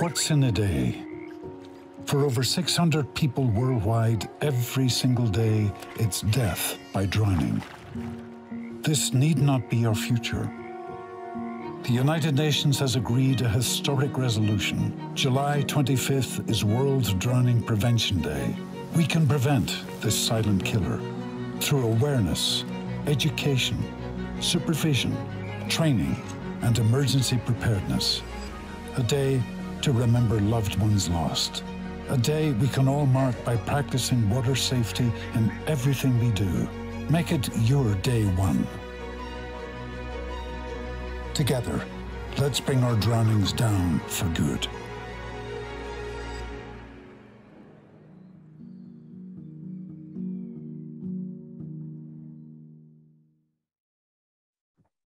What's in a day? For over 600 people worldwide, every single day, it's death by drowning. This need not be our future. The United Nations has agreed a historic resolution. July 25th is World Drowning Prevention Day. We can prevent this silent killer through awareness, education, supervision, training, and emergency preparedness. A day to remember loved ones lost. A day we can all mark by practicing water safety in everything we do. Make it your day one. Together, let's bring our drownings down for good.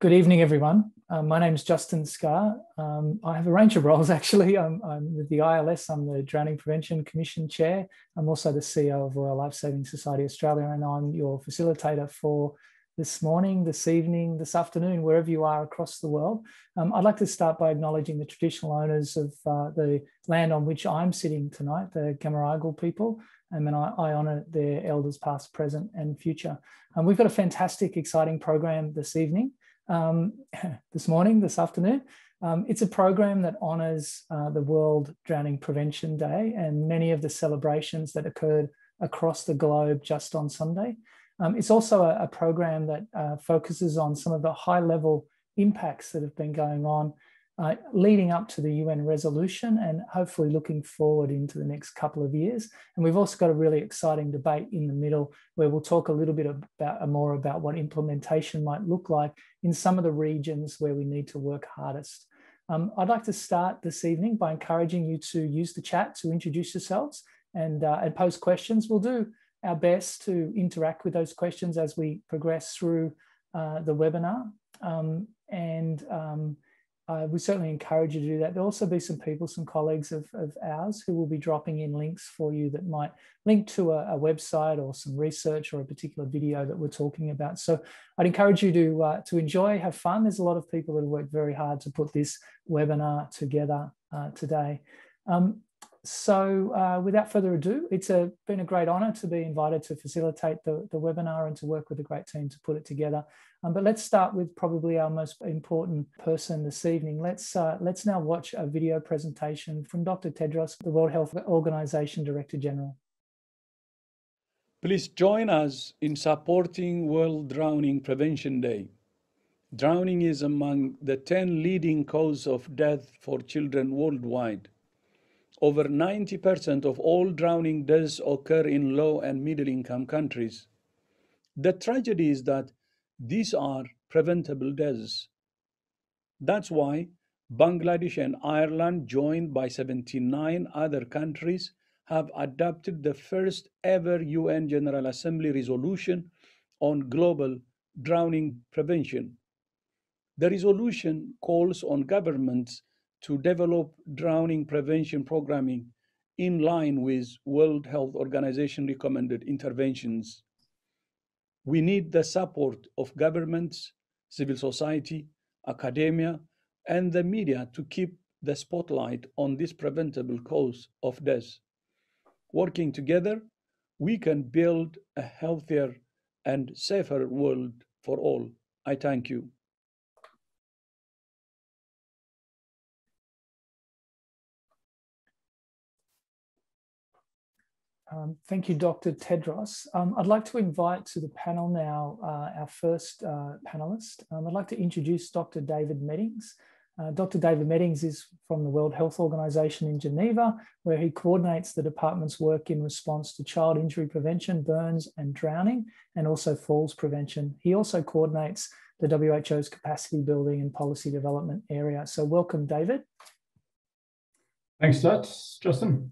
Good evening, everyone. Um, my name is Justin Scarr. Um, I have a range of roles actually. I'm, I'm, with the ILS, I'm the Drowning Prevention Commission Chair. I'm also the CEO of Royal Lifesaving Society Australia, and I'm your facilitator for this morning, this evening, this afternoon, wherever you are across the world. Um, I'd like to start by acknowledging the traditional owners of uh, the land on which I'm sitting tonight, the Cammeraygal people, and then I, I honour their elders past, present and future. Um, we've got a fantastic, exciting program this evening, um, this morning, this afternoon. Um, it's a program that honours uh, the World Drowning Prevention Day and many of the celebrations that occurred across the globe just on Sunday. Um, it's also a, a program that uh, focuses on some of the high level impacts that have been going on uh, leading up to the UN resolution and hopefully looking forward into the next couple of years. And we've also got a really exciting debate in the middle where we'll talk a little bit about more about what implementation might look like in some of the regions where we need to work hardest. Um, I'd like to start this evening by encouraging you to use the chat to introduce yourselves and, uh, and questions. We'll do our best to interact with those questions as we progress through uh, the webinar. Um, and um, uh, we certainly encourage you to do that. There'll also be some people, some colleagues of, of ours who will be dropping in links for you that might link to a, a, website or some research or a particular video that we're talking about. So I'd encourage you to, uh, to enjoy, have fun. There's a lot of people that have worked very hard to put this webinar together uh, today. Um, so uh, without further ado, it's a, been a great honour to be invited to facilitate the, the webinar and to work with a great team to put it together. Um, but let's start with probably our most important person this evening. Let's, uh, let's now watch a video presentation from Dr. Tedros, the World Health Organization Director General. Please join us in supporting World Drowning Prevention Day. Drowning is among the 10 leading causes of death for children worldwide. Over 90% of all drowning deaths occur in low and middle income countries. The tragedy is that these are preventable deaths. That's why Bangladesh and Ireland, joined by 79 other countries, have adopted the first ever UN General Assembly resolution on global drowning prevention. The resolution calls on governments to develop drowning prevention programming in line with World Health Organization recommended interventions. We need the support of governments, civil society, academia, and the media to keep the spotlight on this preventable cause of death. Working together, we can build a healthier and safer world for all. I thank you. Um, thank you, Dr. Tedros. Um, I'd like to invite to the panel now uh, our first uh, panelist. Um, I'd like to introduce Dr. David Meddings. Uh, Dr. David Meddings is from the World Health Organization in Geneva, where he coordinates the department's work in response to child injury prevention, burns and drowning, and also falls prevention. He also coordinates the WHO's capacity building and policy development area. So welcome, David. Thanks, Justin.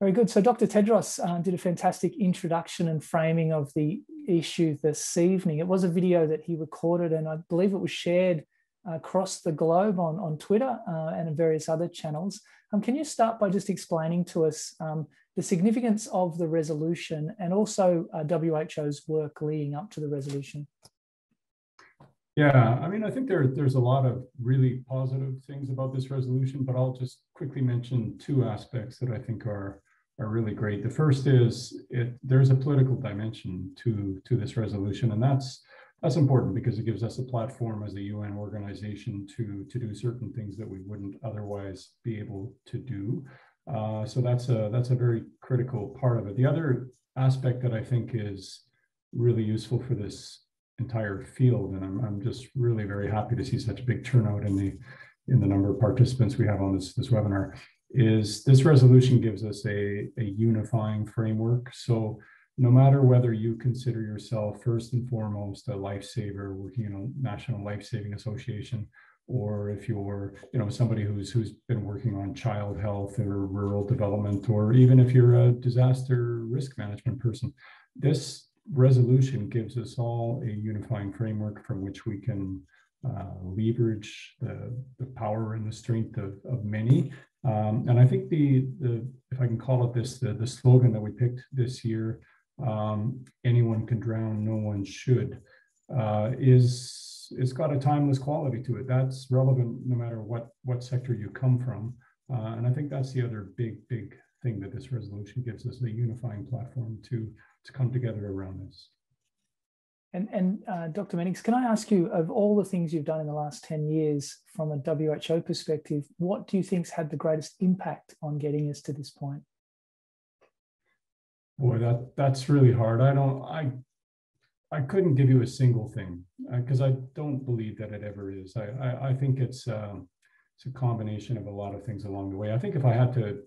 Very good. So Dr. Tedros uh, did a fantastic introduction and framing of the issue this evening. It was a video that he recorded, and I believe it was shared across the globe on, on Twitter uh, and various other channels. Um, can you start by just explaining to us um, the significance of the resolution and also uh, WHO's work leading up to the resolution? Yeah, I mean, I think there, there's a lot of really positive things about this resolution, but I'll just quickly mention two aspects that I think are are really great. The first is it there's a political dimension to to this resolution, and that's that's important because it gives us a platform as a UN organization to to do certain things that we wouldn't otherwise be able to do. Uh, so that's a that's a very critical part of it. The other aspect that I think is really useful for this entire field, and I'm I'm just really very happy to see such a big turnout in the in the number of participants we have on this this webinar is this resolution gives us a, a unifying framework. So no matter whether you consider yourself first and foremost a lifesaver working in a National Life Saving Association, or if you're you know somebody who's who's been working on child health or rural development, or even if you're a disaster risk management person, this resolution gives us all a unifying framework from which we can uh, leverage the, the power and the strength of, of many um, and I think the, the, if I can call it this, the, the slogan that we picked this year, um, anyone can drown, no one should, uh, is, it's got a timeless quality to it. That's relevant no matter what, what sector you come from. Uh, and I think that's the other big, big thing that this resolution gives us, a unifying platform to, to come together around this. And, and uh, Dr. Meddings, can I ask you, of all the things you've done in the last 10 years from a WHO perspective, what do you think's had the greatest impact on getting us to this point? Boy, that that's really hard. I don't, I, I couldn't give you a single thing because uh, I don't believe that it ever is. I, I, I think it's, um, it's a combination of a lot of things along the way. I think if I had to,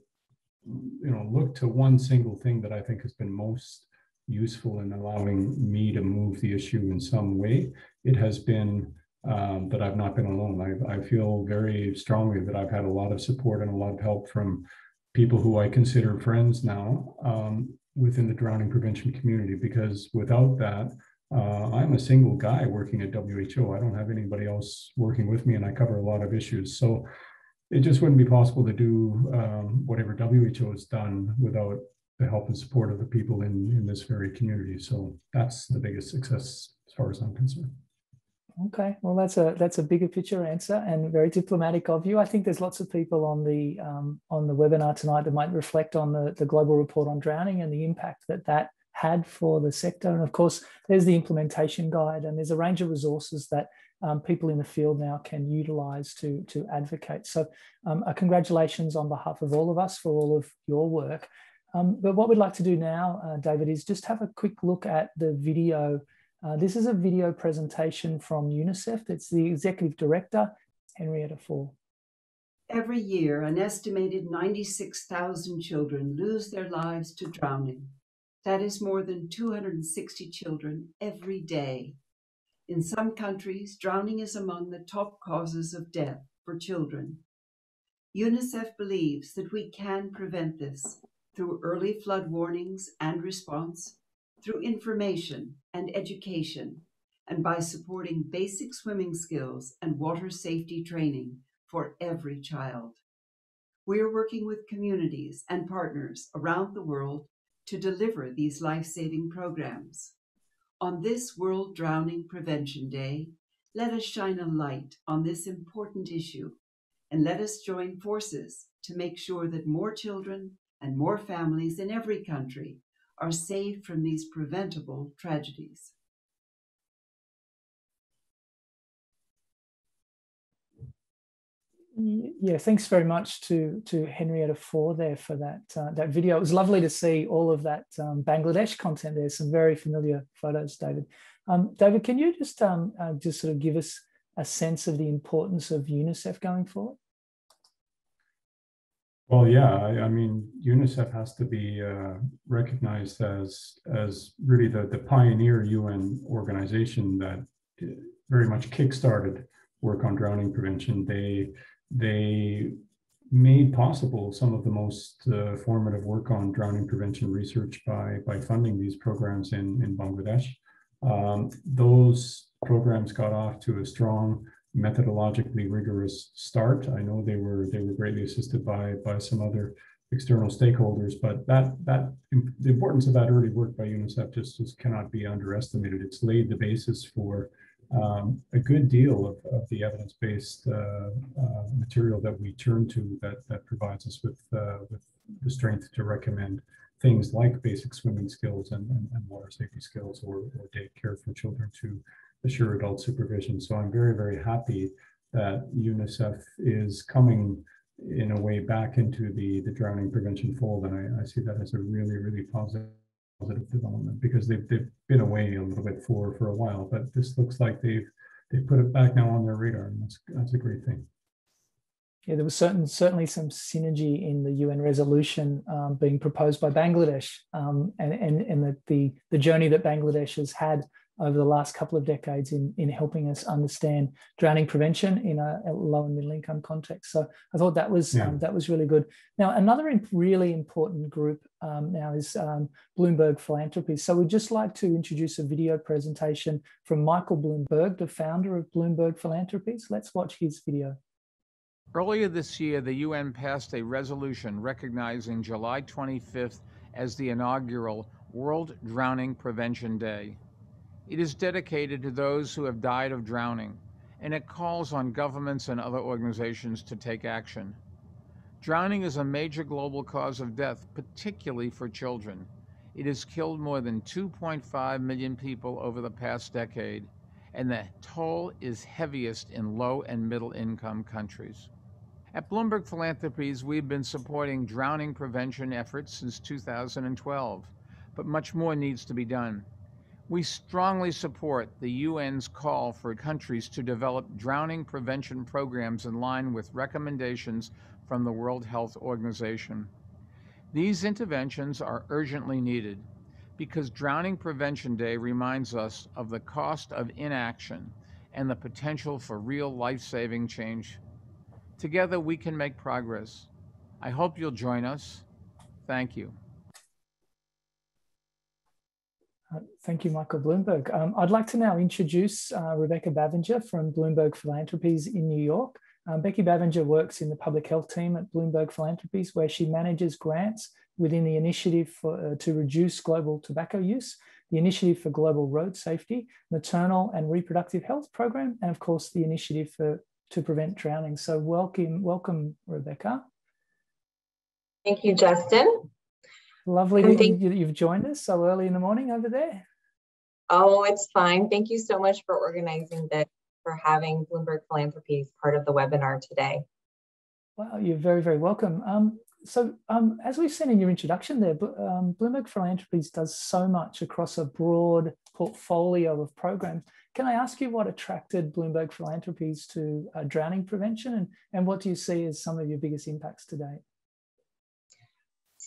you know, look to one single thing that I think has been most useful in allowing me to move the issue in some way. It has been um, that I've not been alone. I, I feel very strongly that I've had a lot of support and a lot of help from people who I consider friends now um, within the drowning prevention community, because without that, uh, I'm a single guy working at WHO. I don't have anybody else working with me, and I cover a lot of issues. So it just wouldn't be possible to do um, whatever WHO has done without the help and support of the people in, in this very community. So that's the biggest success as far as I'm concerned. Okay, well, that's a that's a bigger picture answer and very diplomatic of you. I think there's lots of people on the um, on the webinar tonight that might reflect on the, the global report on drowning and the impact that that had for the sector. And of course, there's the implementation guide, and there's a range of resources that um, people in the field now can utilize to to advocate. So, um, congratulations on behalf of all of us for all of your work. Um, but what we'd like to do now, uh, David, is just have a quick look at the video. Uh, this is a video presentation from UNICEF. It's the executive director, Henrietta Fore. Every year, an estimated 96,000 children lose their lives to drowning. That is more than 260 children every day. In some countries, drowning is among the top causes of death for children. UNICEF believes that we can prevent this through early flood warnings and response, through information and education, and by supporting basic swimming skills and water safety training for every child. We are working with communities and partners around the world to deliver these life saving programs. On this World Drowning Prevention Day, let us shine a light on this important issue and let us join forces to make sure that more children and more families in every country are saved from these preventable tragedies. Yeah, thanks very much to to Henrietta Fore there for that uh, that video. It was lovely to see all of that um, Bangladesh content. There's some very familiar photos, David. Um, David, can you just um, uh, just sort of give us a sense of the importance of UNICEF going forward? Well, yeah, I, I, mean, UNICEF has to be uh, recognized as as really the, the pioneer UN organization that uh, very much kickstarted work on drowning prevention. They they made possible some of the most uh, formative work on drowning prevention research by by funding these programs in in Bangladesh. Um, those programs got off to a strong methodologically rigorous start. I know they were they were greatly assisted by by some other external stakeholders, but that that the importance of that early work by UNICEF just, just cannot be underestimated. It's laid the basis for um, a good deal of, of the evidence-based uh, uh, material that we turn to that, that provides us with, uh, with the strength to recommend things like basic swimming skills and, and, and water safety skills or, or day care for children to assure adult supervision. So I'm very, very happy that UNICEF is coming in a way back into the, the drowning prevention fold. And I, I see that as a really, really positive positive development because they've, they've been away a little bit for for a while, but this looks like they've they put it back now on their radar, and that's that's a great thing. Yeah, there was certain certainly some synergy in the UN resolution um, being proposed by Bangladesh, um, and and and the, the the journey that Bangladesh has had over the last couple of decades in, in helping us understand drowning prevention in a, a low and middle income context. So I thought that was yeah. um, that was really good. Now another really important group um, now is um, Bloomberg Philanthropies. So we'd just like to introduce a video presentation from Michael Bloomberg, the founder of Bloomberg Philanthropies. Let's watch his video. Earlier this year, the UN passed a resolution recognizing July 25th as the inaugural World Drowning Prevention Day. It is dedicated to those who have died of drowning, and it calls on governments and other organizations to take action. Drowning is a major global cause of death, particularly for children. It has killed more than 2.5 million people over the past decade, and the toll is heaviest in low and middle income countries. At Bloomberg Philanthropies, we've been supporting drowning prevention efforts since 2012, but much more needs to be done. We strongly support the UN's call for countries to develop drowning prevention programs in line with recommendations from the World Health Organization. These interventions are urgently needed because Drowning Prevention Day reminds us of the cost of inaction and the potential for real life saving change. Together we can make progress. I hope you'll join us. Thank you. Uh, thank you, Michael Bloomberg. Um, I'd like to now introduce uh, Rebecca Bavinger from Bloomberg Philanthropies in New York. Um, Becky Bavinger works in the public health team at Bloomberg Philanthropies, where she manages grants within the Initiative for, uh, to Reduce Global Tobacco Use, the Initiative for Global Road Safety, Maternal and Reproductive Health Program, and of course the Initiative for, to Prevent Drowning. So welcome, welcome, Rebecca. Thank you, Justin. Lovely that you, you've joined us so early in the morning over there. Oh, it's fine. Thank you so much for organizing this, for having Bloomberg Philanthropies part of the webinar today. Well, you're very, very welcome. Um, so um, as we've seen in your introduction there, um, Bloomberg Philanthropies does so much across a broad portfolio of programs. Can I ask you what attracted Bloomberg Philanthropies to uh, drowning prevention and, and what do you see as some of your biggest impacts to date?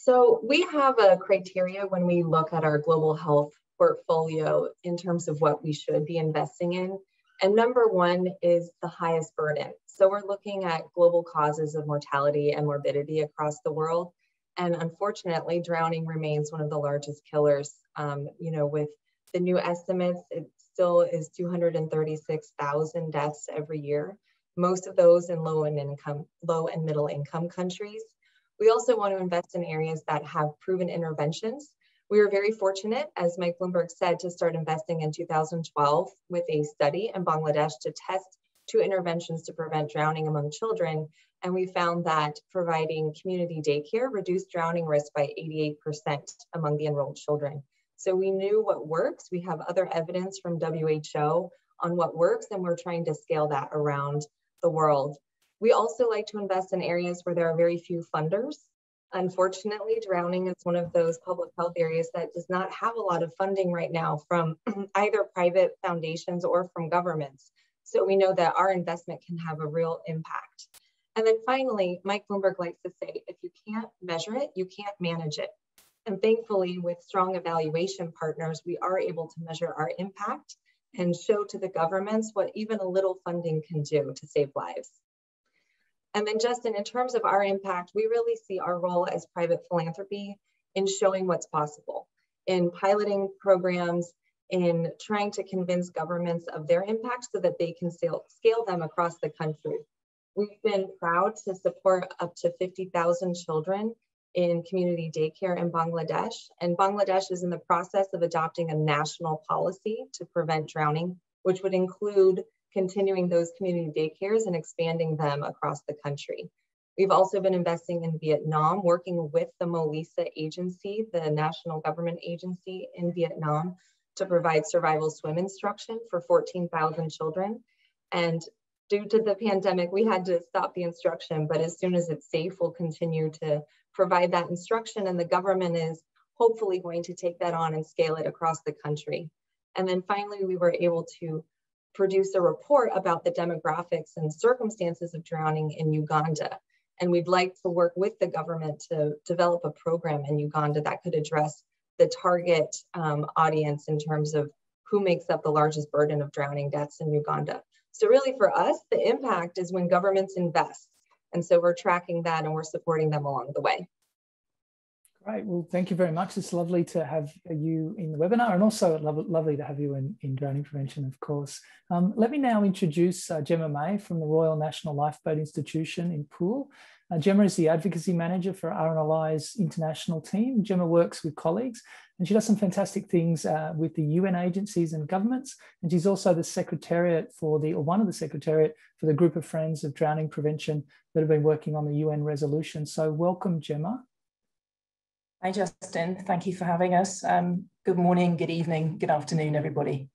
So we have a criteria when we look at our global health portfolio in terms of what we should be investing in. And number one is the highest burden. So we're looking at global causes of mortality and morbidity across the world. And unfortunately, drowning remains one of the largest killers. Um, you know, with the new estimates, it still is 236,000 deaths every year. Most of those in low and income, low and middle income countries. We also want to invest in areas that have proven interventions. We were very fortunate, as Mike Bloomberg said, to start investing in 2012 with a study in Bangladesh to test two interventions to prevent drowning among children. And we found that providing community daycare reduced drowning risk by 88% among the enrolled children. So we knew what works. We have other evidence from WHO on what works, and we're trying to scale that around the world. We also like to invest in areas where there are very few funders. Unfortunately, drowning is one of those public health areas that does not have a lot of funding right now from either private foundations or from governments. So we know that our investment can have a real impact. And then finally, Mike Bloomberg likes to say, if you can't measure it, you can't manage it. And thankfully, with strong evaluation partners, we are able to measure our impact and show to the governments what even a little funding can do to save lives. And then Justin, in terms of our impact, we really see our role as private philanthropy in showing what's possible, in piloting programs, in trying to convince governments of their impact so that they can scale, scale them across the country. We've been proud to support up to 50,000 children in community daycare in Bangladesh. And Bangladesh is in the process of adopting a national policy to prevent drowning which would include continuing those community daycares and expanding them across the country. We've also been investing in Vietnam, working with the MOLISA agency, the national government agency in Vietnam, to provide survival swim instruction for 14,000 children. And due to the pandemic, we had to stop the instruction, but as soon as it's safe, we'll continue to provide that instruction. And the government is hopefully going to take that on and scale it across the country. And then finally, we were able to produce a report about the demographics and circumstances of drowning in Uganda. And we'd like to work with the government to develop a program in Uganda that could address the target um, audience in terms of who makes up the largest burden of drowning deaths in Uganda. So really for us, the impact is when governments invest. And so we're tracking that and we're supporting them along the way. Great. Well, thank you very much. It's lovely to have you in the webinar and also lovely to have you in, in drowning prevention, of course. Um, let me now introduce uh, Gemma May from the Royal National Lifeboat Institution in Poole. Uh, Gemma is the advocacy manager for RNLI's international team. Gemma works with colleagues and she does some fantastic things uh, with the UN agencies and governments. And she's also the secretariat for the, or one of the secretariat for the group of friends of drowning prevention that have been working on the UN resolution. So welcome, Gemma. Hi, Justin. Thank you for having us. Um, good morning, good evening, good afternoon, everybody.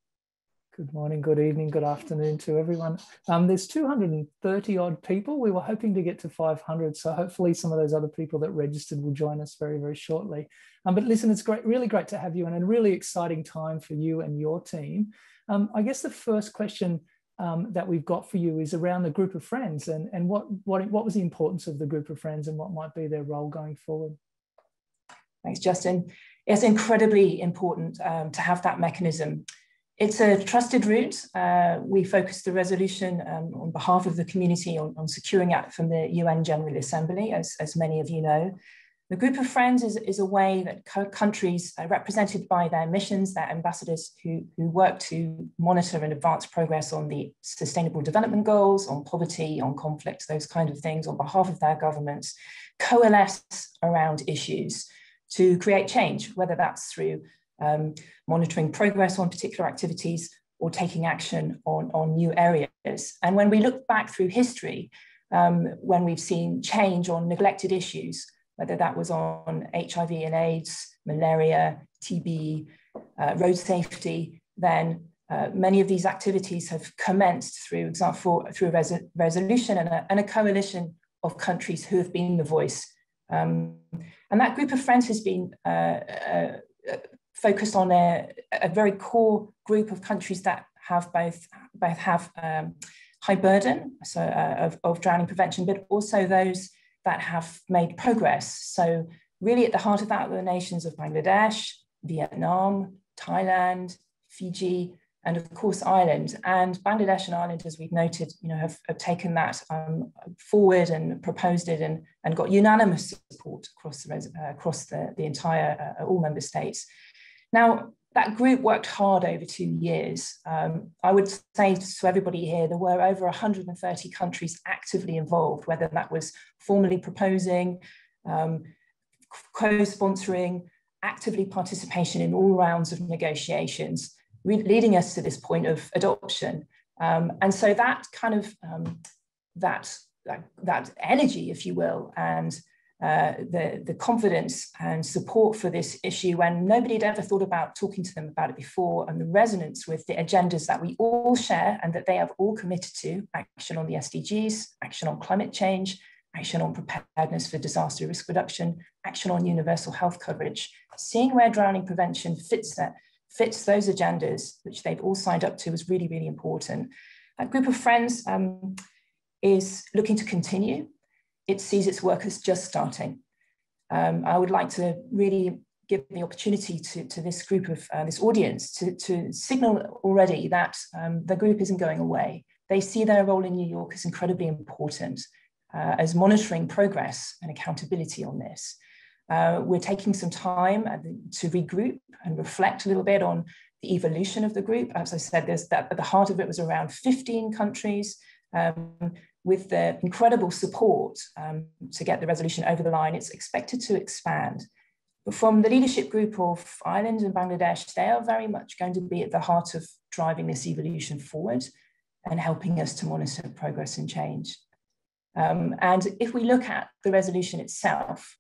Good morning, good evening, good afternoon to everyone. Um, there's 230 odd people. We were hoping to get to 500, so hopefully some of those other people that registered will join us very, very shortly. Um, but listen, it's great, really great to have you and a really exciting time for you and your team. Um, I guess the first question um, that we've got for you is around the group of friends and, and what, what, what was the importance of the group of friends and what might be their role going forward? Thanks, Justin. It's incredibly important um, to have that mechanism it's a trusted route. Uh, we focus the resolution um, on behalf of the community on, on, securing it from the UN General Assembly, as, as many of you know. The group of friends is, is a way that co countries are represented by their missions, their ambassadors who, who work to monitor and advance progress on the sustainable development goals, on poverty, on conflict, those kind of things on behalf of their governments, coalesce around issues to create change, whether that's through um, monitoring progress on particular activities or taking action on, on new areas. And when we look back through history, um, when we've seen change on neglected issues, whether that was on HIV and AIDS, malaria, TB, uh, road safety, then uh, many of these activities have commenced through example through a res resolution and a, and a, coalition of countries who have been the voice. Um, and that group of friends has been uh, uh focused on a, a very core group of countries that have both, both have um, high burden so, uh, of, of drowning prevention, but also those that have made progress. So really at the heart of that are the nations of Bangladesh, Vietnam, Thailand, Fiji, and of course Ireland. And Bangladesh and Ireland, as we've noted, you know, have, have taken that um, forward and proposed it and, and got unanimous support across the, uh, across the, the entire, uh, all member states. Now, that group worked hard over two years. Um, I would say to everybody here, there were over 130 countries actively involved, whether that was formally proposing, um, co-sponsoring, actively participation in all rounds of negotiations, leading us to this point of adoption. Um, and so that kind of, um, that, that, that energy, if you will, and uh, the, the confidence and support for this issue when nobody had ever thought about talking to them about it before, and the resonance with the agendas that we all share and that they have all committed to action on the SDGs, action on climate change, action on preparedness for disaster risk reduction, action on universal health coverage, seeing where drowning prevention fits that fits those agendas, which they've all signed up to, is really, really important. That group of friends um, is looking to continue it sees its work as just starting. Um, I would like to really give the opportunity to, to this group of uh, this audience to, to signal already that um, the group isn't going away. They see their role in New York as incredibly important uh, as monitoring progress and accountability on this. Uh, we're taking some time to regroup and reflect a little bit on the evolution of the group. As I said, there's that at the heart of it was around 15 countries. Um, with the incredible support um, to get the resolution over the line, it's expected to expand. But from the leadership group of Ireland and Bangladesh, they are very much going to be at the heart of driving this evolution forward and helping us to monitor progress and change. Um, and if we look at the resolution itself,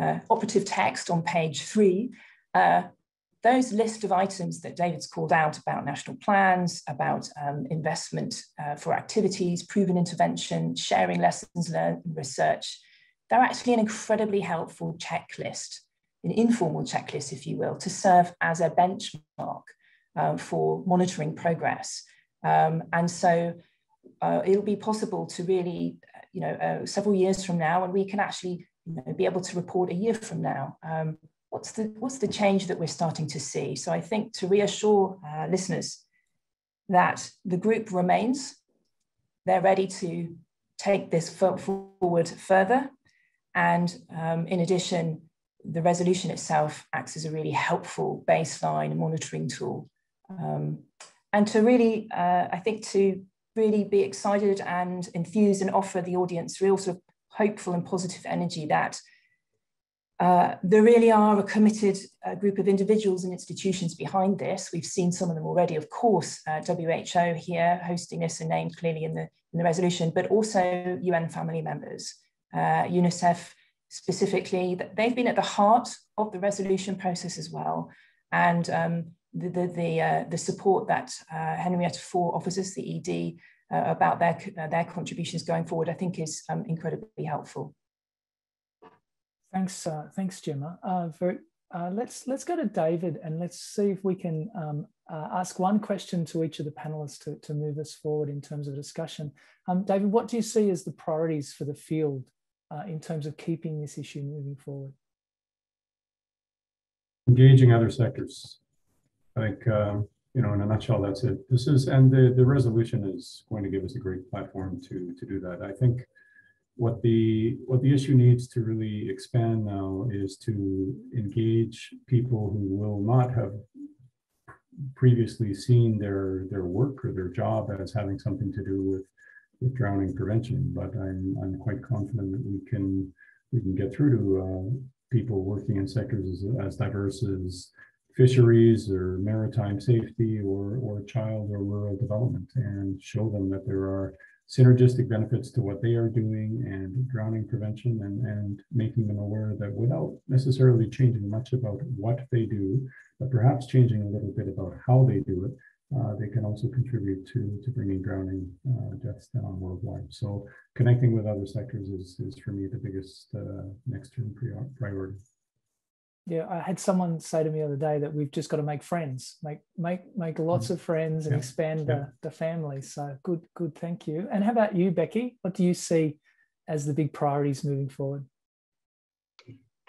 uh, operative text on page three, uh, those list of items that David's called out about national plans, about um, investment uh, for activities, proven intervention, sharing lessons learned, research, they're actually an incredibly helpful checklist, an informal checklist, if you will, to serve as a benchmark um, for monitoring progress. Um, and so uh, it'll be possible to really, you know, uh, several years from now, and we can actually you know, be able to report a year from now. Um, what's the what's the change that we're starting to see? So I think to reassure uh, listeners that the group remains, they're ready to take this forward further, and um, in addition, the resolution itself acts as a really helpful baseline monitoring tool. Um, and to really, uh, I think, to really be excited and infuse and offer the audience real sort of hopeful and positive energy that uh, there really are a committed uh, group of individuals and institutions behind this. We've seen some of them already, of course, uh, WHO here hosting this and named clearly in the, in the resolution, but also UN family members, uh, UNICEF specifically. They've been at the heart of the resolution process as well. And um, the, the, the, uh, the, support that uh, Henrietta Fore offers us, the ED, about their, their contributions going forward, I think is um, incredibly helpful. Thanks, uh, thanks, Gemma. Uh, very, uh, let's let's go to David and let's see if we can um, uh, ask one question to each of the panelists to, to move us forward in terms of discussion. Um, David, what do you see as the priorities for the field uh, in terms of keeping this issue moving forward? Engaging other sectors. I think, um, you know, in a nutshell, that's it. This is, and the, the resolution is going to give us a great platform to, to do that. I think what the what the issue needs to really expand now is to engage people who will not have previously seen their their work or their job as having something to do with with drowning prevention but i'm i'm quite confident that we can we can get through to uh, people working in sectors as, as diverse as fisheries or maritime safety or or child or rural development and show them that there are synergistic benefits to what they are doing and drowning prevention and, and making them aware that without necessarily changing much about what they do, but perhaps changing a little bit about how they do it, uh, they can also contribute to, to bringing drowning uh, deaths down worldwide. So connecting with other sectors is, is for me the biggest uh, next term priority. Yeah, I had someone say to me the other day that we've just got to make friends, make make make lots mm. of friends and yeah. expand yeah. the, the family. So good, good, thank you. And how about you, Becky? What do you see as the big priorities moving forward?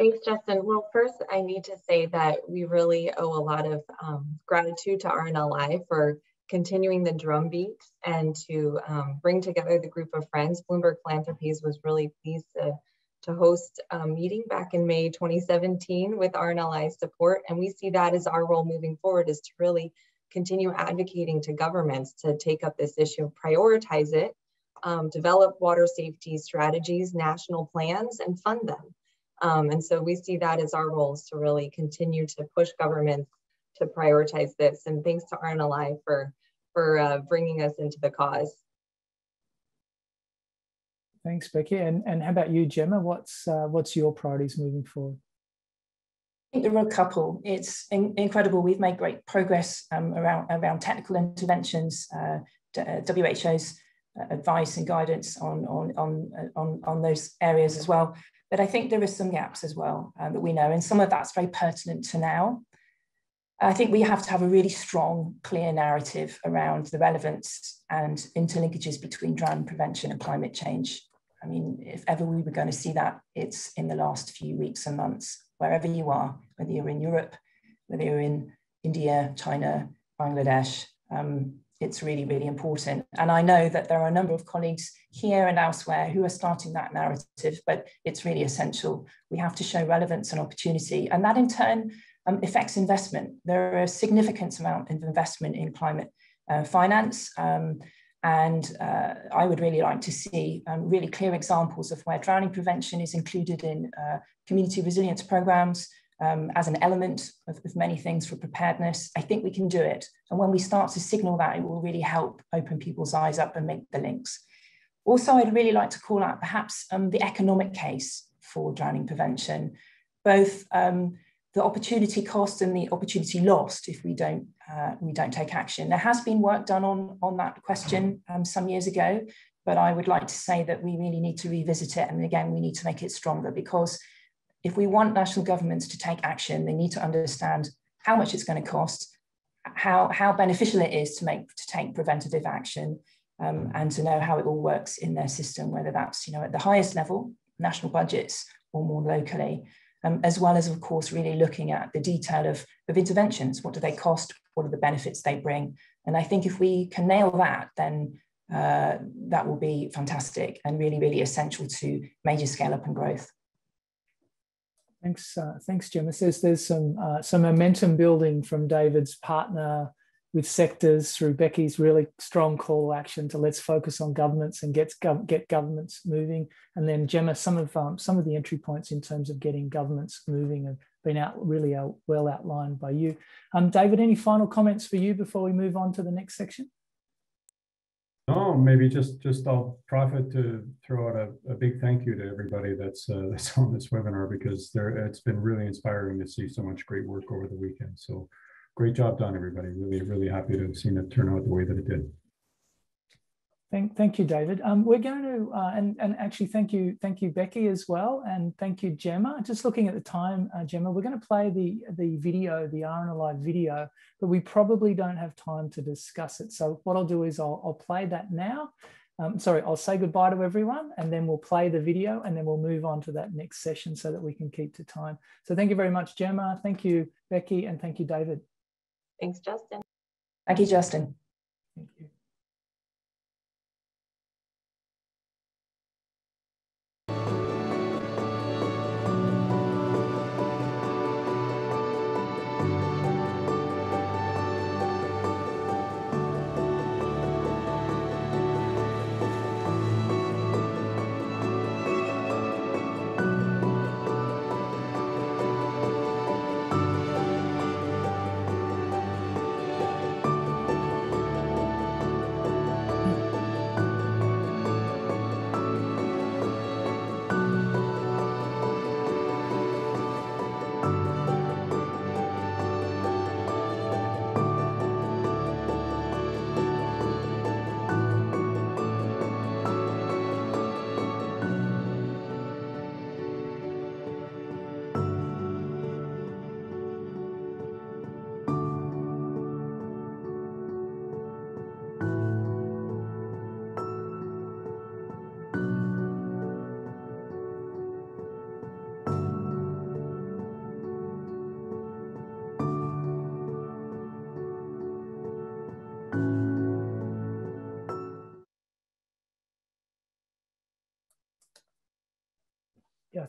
Thanks, Justin. Well, first, I need to say that we really owe a lot of um, gratitude to RNLI for continuing the drumbeat and to um, bring together the group of friends. Bloomberg Philanthropies was really pleased to to host a meeting back in May 2017 with RNLI support. And we see that as our role moving forward is to really continue advocating to governments to take up this issue, prioritize it, um, develop water safety strategies, national plans, and fund them. Um, and so we see that as our roles to really continue to push governments to prioritize this. And thanks to RNLI for, for uh, bringing us into the cause. Thanks, Becky. And, and how about you, Gemma? What's, uh, what's your priorities moving forward? I think there are a couple. It's in, incredible. We've made great progress um, around, around technical interventions, uh, WHO's uh, advice and guidance on, on, on, uh, on, on those areas as well. But I think there are some gaps as well uh, that we know, and some of that's very pertinent to now. I think we have to have a really strong, clear narrative around the relevance and interlinkages between drowning prevention and climate change. I mean, if ever we were going to see that, it's in the last few weeks and months, wherever you are, whether you're in Europe, whether you're in India, China, Bangladesh, um, it's really, really important. And I know that there are a number of colleagues here and elsewhere who are starting that narrative, but it's really essential. We have to show relevance and opportunity. And that in turn um, affects investment. There are a significant amount of investment in climate uh, finance. Um, and uh, I would really like to see um, really clear examples of where drowning prevention is included in uh, community resilience programs, um, as an element of, of, many things for preparedness. I think we can do it. And when we start to signal that, it will really help open people's eyes up and make the links. Also, I'd really like to call out perhaps um, the economic case for drowning prevention, both um, the opportunity cost and the opportunity lost if we don't uh, we don't take action. There has been work done on on that question um, some years ago, but I would like to say that we really need to revisit it, and again, we need to make it stronger because if we want national governments to take action, they need to understand how much it's going to cost, how how beneficial it is to make to take preventative action, um, and to know how it all works in their system, whether that's you know at the highest level, national budgets, or more locally um, as well as, of course, really looking at the detail of, of interventions. What do they cost? What are the benefits they bring? And I think if we can nail that, then uh, that will be fantastic and really, really essential to major scale up and growth. Thanks, uh, thanks, Jim. It says there's some uh, some momentum building from David's partner with sectors through Becky's really strong call action to let's focus on governments and get, get governments moving. And then Gemma, some of um, some of the entry points in terms of getting governments moving have been out really out, well outlined by you. Um, David, any final comments for you before we move on to the next section? No, maybe just just I'll profit to throw out a, a big thank you to everybody that's uh, that's on this webinar because there it's been really inspiring to see so much great work over the weekend. So great job done, everybody. Really, really happy to have seen it turn out the way that it did. Thank, thank you, David. Um, we're going to, uh, and, and actually thank you, thank you, Becky, as well. And thank you, Gemma. Just looking at the time, uh, Gemma, we're going to play the, the video, the RNLI video, but we probably don't have time to discuss it. So what I'll do is I'll, I'll play that now. Um, sorry, I'll say goodbye to everyone and then we'll play the video and then we'll move on to that next session so that we can keep to time. So thank you very much, Gemma. Thank you, Becky, and thank you, David. Thanks, Justin. Thank you, Justin. Thank you.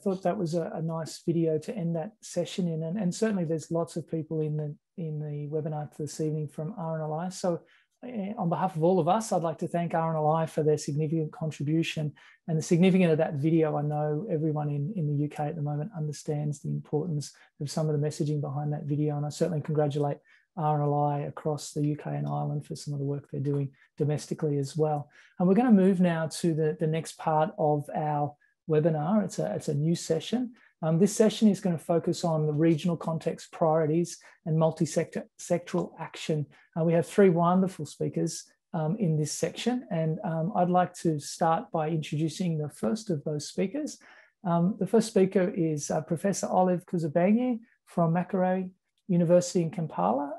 Thought that was a, a, nice video to end that session in, and, and certainly there's lots of people in the in the webinar this evening from RNLI. So, uh, on behalf of all of us, I'd like to thank RNLI for their significant contribution and the significance of that video. I know everyone in in the UK at the moment understands the importance of some of the messaging behind that video, and I certainly congratulate RNLI across the UK and Ireland for some of the work they're doing domestically as well. And we're going to move now to the, the next part of our webinar. It's a, it's a new session. Um, this session is going to focus on the regional context priorities and multi-sector sectoral action. Uh, we have three wonderful speakers um, in this section, and um, I'd like to start by introducing the first of those speakers. Um, the first speaker is uh, Professor Olive Kuzabangui from Makerere University in Kampala.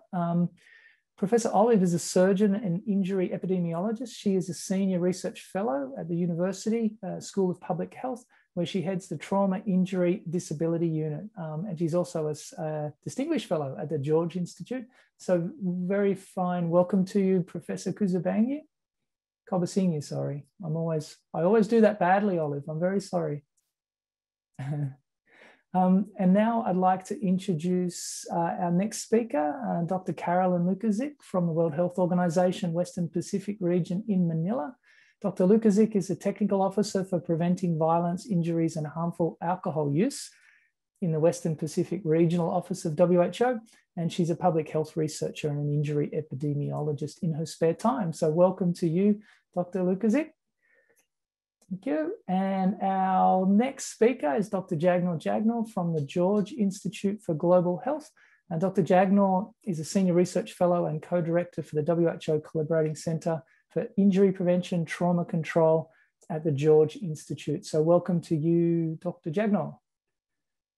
Professor Olive is a surgeon and injury epidemiologist. She is a senior research fellow at the University uh, School of Public Health, where she heads the Trauma Injury Disability Unit. Um, and she's also a, a, distinguished fellow at the George Institute. So very fine. Welcome to you, Professor Kuzabangui. Kobusingye, sorry. I'm always, I always do that badly, Olive. I'm very sorry. Um, and now I'd like to introduce uh, our next speaker, uh, Dr. Carolyn Lukaszyk from the World Health Organization Western Pacific region in Manila. Dr. Lukaszyk is a technical officer for preventing violence, injuries, and harmful alcohol use. in the Western Pacific Regional Office of WHO, and she's a public health researcher and an injury epidemiologist in her spare time. So welcome to you, Dr. Lukaszyk. Thank you. And our next speaker is Dr. Jagnoor Jagnoor from the George Institute for Global Health. And Dr. Jagnoor is a senior research fellow and co-director for the WHO Collaborating Center for Injury Prevention, Trauma Control at the George Institute. So welcome to you, Dr. Jagnoor.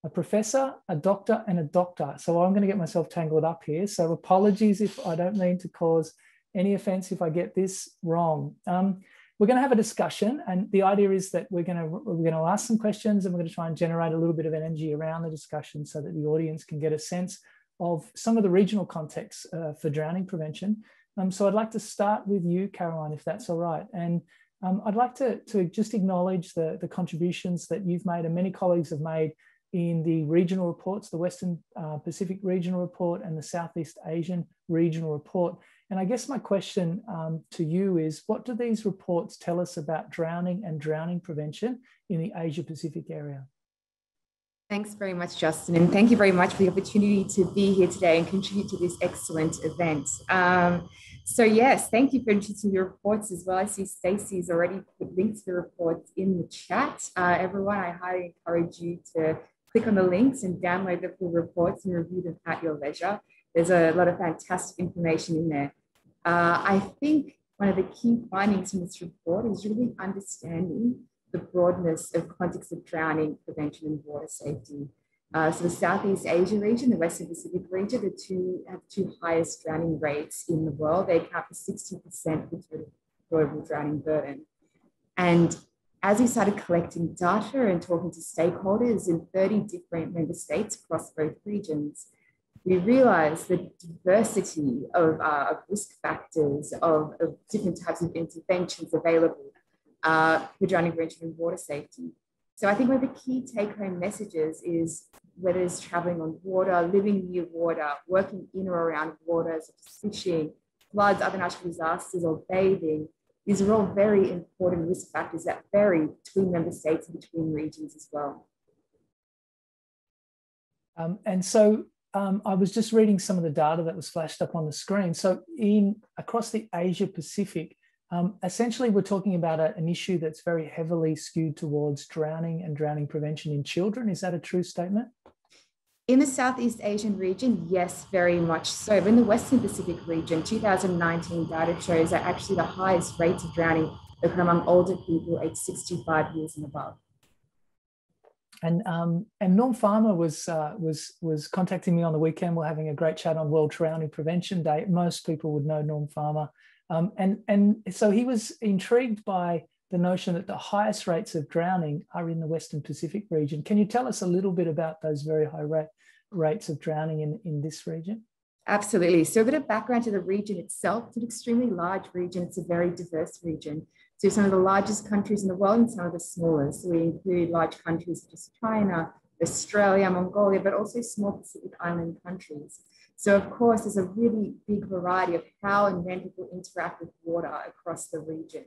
A professor, a doctor, and a doctor. So I'm going to get myself tangled up here. So apologies if I don't mean to cause any offense if I get this wrong. Um, we're going to have a discussion, and the idea is that we're going to we're going to ask some questions, and we're going to try and generate a little bit of energy around the discussion so that the audience can get a sense of some of the regional contexts uh, for drowning prevention. Um, so I'd like to start with you, Caroline, if that's all right. And um, I'd like to, to just acknowledge the, the contributions that you've made and many colleagues have made in the regional reports, the Western uh, Pacific Regional Report and the Southeast Asian Regional Report. And I guess my question um, to you is, what do these reports tell us about drowning and drowning prevention in the Asia Pacific area? Thanks very much, Justin, and thank you very much for the opportunity to be here today and contribute to this excellent event. Um, so yes, thank you for introducing your reports as well. I see Stacey's already put links to the reports in the chat. Uh, everyone, I highly encourage you to click on the links and download the full reports and review them at your leisure. There's a lot of fantastic information in there. Uh, I think one of the key findings from this report is really understanding the broadness of context of drowning prevention and water safety. Uh, so the Southeast Asia region, the Western Pacific region, the two have two highest drowning rates in the world. They account for 60% of the global drowning burden. And as we started collecting data and talking to stakeholders in 30 different member states across both regions, we realized the diversity of, uh, of risk factors, of, of, different types of interventions available uh, for drowning prevention and water safety. So I think one of the key take home messages is whether it's traveling on water, living near water, working in or around water, such as fishing, floods, other natural disasters, or bathing, these are all very important risk factors that vary between member states and between regions as well. Um, and so um, I was just reading some of the data that was flashed up on the screen. So in across the Asia Pacific, um, essentially, we're talking about a, an issue that's very heavily skewed towards drowning and drowning prevention in children. Is that a true statement? In the Southeast Asian region, yes, very much so. But in the Western Pacific region, 2019 data shows that actually the highest rates of drowning occur among older people aged 65 years and above. And um, and Norm Farmer was uh, was was contacting me on the weekend. We're having a great chat on World Drowning Prevention Day. Most people would know Norm Farmer um, and, and so he was intrigued by the notion that the highest rates of drowning are in the Western Pacific region. Can you tell us a little bit about those very high rate, rates of drowning in, in this region? Absolutely. So, a bit of background to the region itself. It's an extremely large region, it's a very diverse region. So, some of the largest countries in the world and some of the smallest. We include large countries such as China, Australia, Mongolia, but also small Pacific Island countries. So of course, there's a really big variety of how and when people interact with water across the region.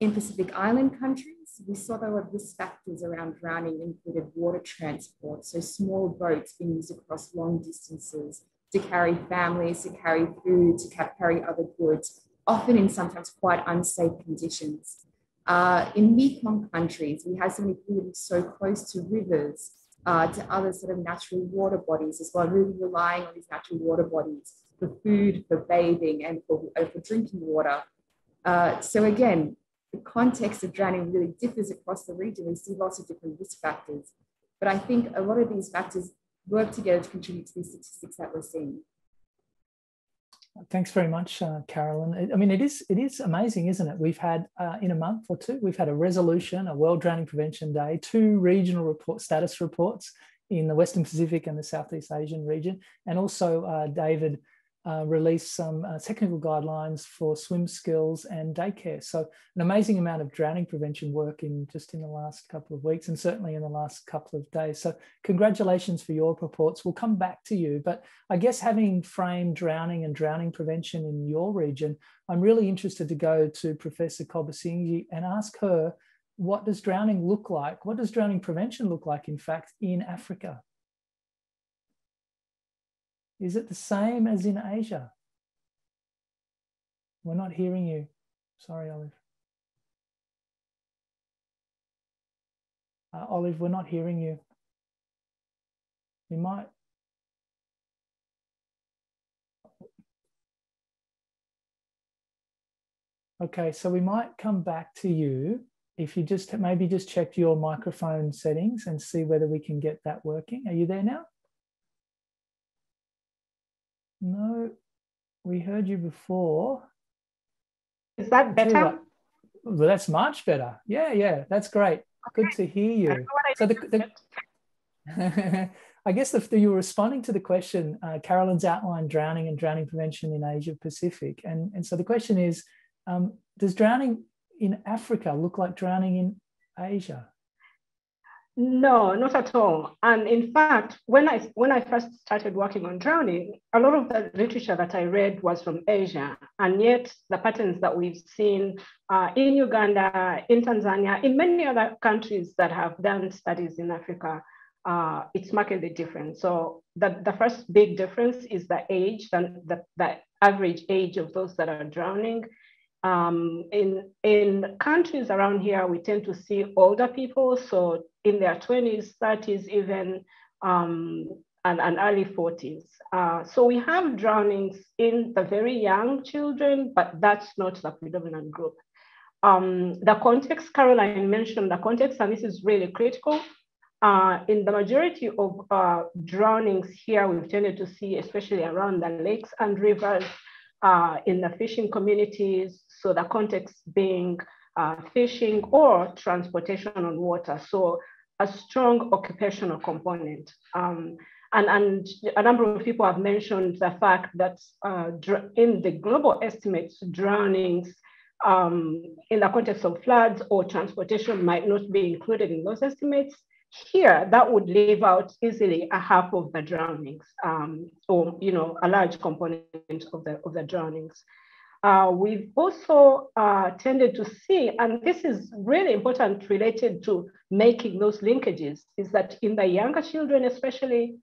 In Pacific Island countries, we saw there were risk factors around drowning included water transport, so small boats being used across long distances to carry families, to carry food, to carry other goods, often in sometimes quite unsafe conditions. Uh, in Mekong countries, we have so many people so close to rivers uh, to other sort of natural water bodies as well, really relying on these natural water bodies for food, for bathing, and for, uh, for drinking water. Uh, so again, the context of drowning really differs across the region. We see lots of different risk factors. But I think a lot of these factors work together to contribute to these statistics that we're seeing. Thanks very much, uh, Carolyn. I mean, it is it is amazing, isn't it? We've had uh, in a month or two, we've had a resolution, a World Drowning Prevention Day, two regional report status reports in the Western Pacific and the Southeast Asian region, and also uh, David uh, released some uh, technical guidelines for swim skills and daycare. So an amazing amount of drowning prevention work in just in the last couple of weeks and certainly in the last couple of days. So congratulations for your reports. We'll come back to you, but I guess having framed drowning and drowning prevention in your region, I'm really interested to go to Professor Kobusingye and ask her what does drowning look like? What does drowning prevention look like, in fact, in Africa? Is it the same as in Asia? We're not hearing you. Sorry, Olive. Uh, Olive, we're not hearing you. You might. Okay, so we might come back to you if you just maybe just check your microphone settings and see whether we can get that working. Are you there now? No, we heard you before. Is that better? Well, that's much better. Yeah, yeah, that's great. Okay. Good to hear you. So the, the I guess the, you were responding to the question, uh, Carolyn's outlined drowning and drowning prevention in Asia Pacific. And, and so the question is, um, does drowning in Africa look like drowning in Asia? No, not at all. And in fact, when I when I first started working on drowning, a lot of the literature that I read was from Asia, and yet the patterns that we've seen uh, in Uganda, in Tanzania, in many other countries that have done studies in Africa, uh, it's markedly different. So the, the first big difference is the age, the, the, the average age of those that are drowning. Um, in, in countries around here, we tend to see older people, so in their 20s, 30s, even, um, and, and early 40s. Uh, so we have drownings in the very young children, but that's not the predominant group. Um, the context, Caroline mentioned the context, and this is really critical. Uh, in the majority of uh, drownings here, we've tended to see, especially around the lakes and rivers, uh, in the fishing communities. So the context being uh, fishing or transportation on water. So a strong occupational component. Um, and, and a number of people have mentioned the fact that uh, in the global estimates, drownings um, in the context of floods or transportation might not be included in those estimates. Here, that would leave out easily a half of the drownings, um, or you know, a large component of the of the drownings. Uh, we've also uh, tended to see, and this is really important related to making those linkages, is that in the younger children, especially,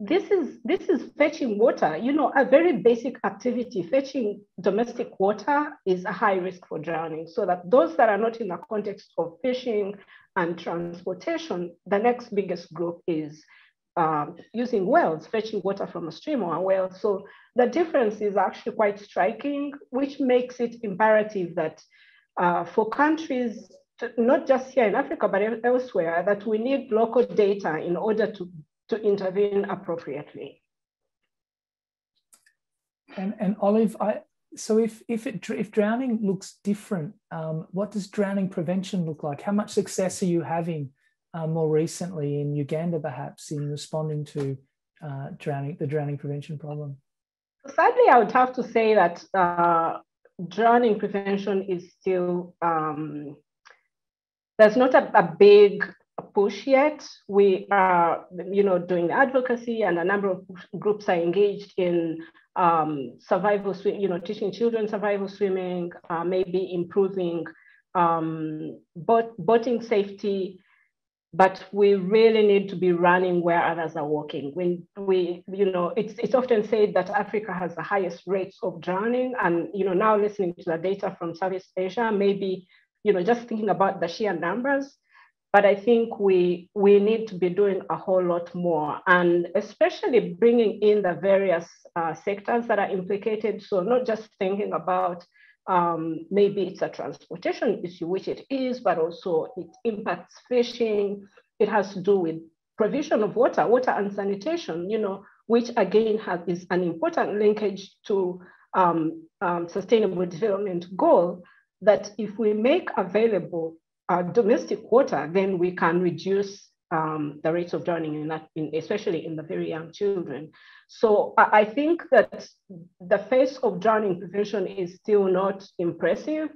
this is this is fetching water. You know, a very basic activity. Fetching domestic water is a high risk for drowning. So that those that are not in the context of fishing and transportation, the next biggest group is um, using wells, fetching water from a stream or a well. So the difference is actually quite striking, which makes it imperative that uh, for countries, to, not just here in Africa, but elsewhere, that we need local data in order to, to intervene appropriately. And, and Olive, I, so if if it if drowning looks different, um, what does drowning prevention look like? How much success are you having uh, more recently in Uganda, perhaps in responding to uh, drowning the drowning prevention problem? Sadly, I would have to say that uh, drowning prevention is still um, there's not a, a big push yet. We are, you know, doing advocacy, and a number of groups are engaged in um, survival, you know, teaching children survival swimming, uh, maybe improving um, boat, boating safety. But we really need to be running where others are walking. When we, you know, it's, it's often said that Africa has the highest rates of drowning. And, you know, now listening to the data from Southeast Asia, maybe, you know, just thinking about the sheer numbers, but I think we we need to be doing a whole lot more, and especially bringing in the various uh, sectors that are implicated. So not just thinking about um, maybe it's a transportation issue, which it is, but also it impacts fishing. It has to do with provision of water, water and sanitation. You know, which again has is an important linkage to um, um, sustainable development goal. That if we make available uh, domestic water, then we can reduce um, the rates of drowning, in that, in, especially in the very young children. So I, I think that the face of drowning prevention is still not impressive.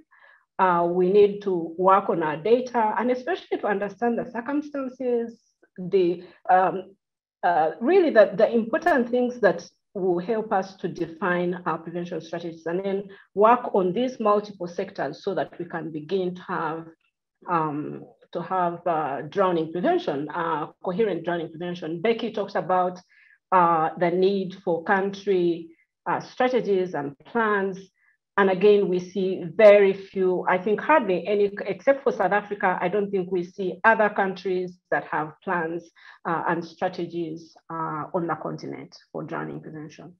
Uh, we need to work on our data and especially to understand the circumstances, the um, uh, really the, the important things that will help us to define our prevention strategies and then work on these multiple sectors so that we can begin to have um, to have uh, drowning prevention, uh, coherent drowning prevention. Becky talks about uh, the need for country uh, strategies and plans. And again, we see very few, I think hardly any, except for South Africa, I don't think we see other countries that have plans uh, and strategies uh, on the continent for drowning prevention.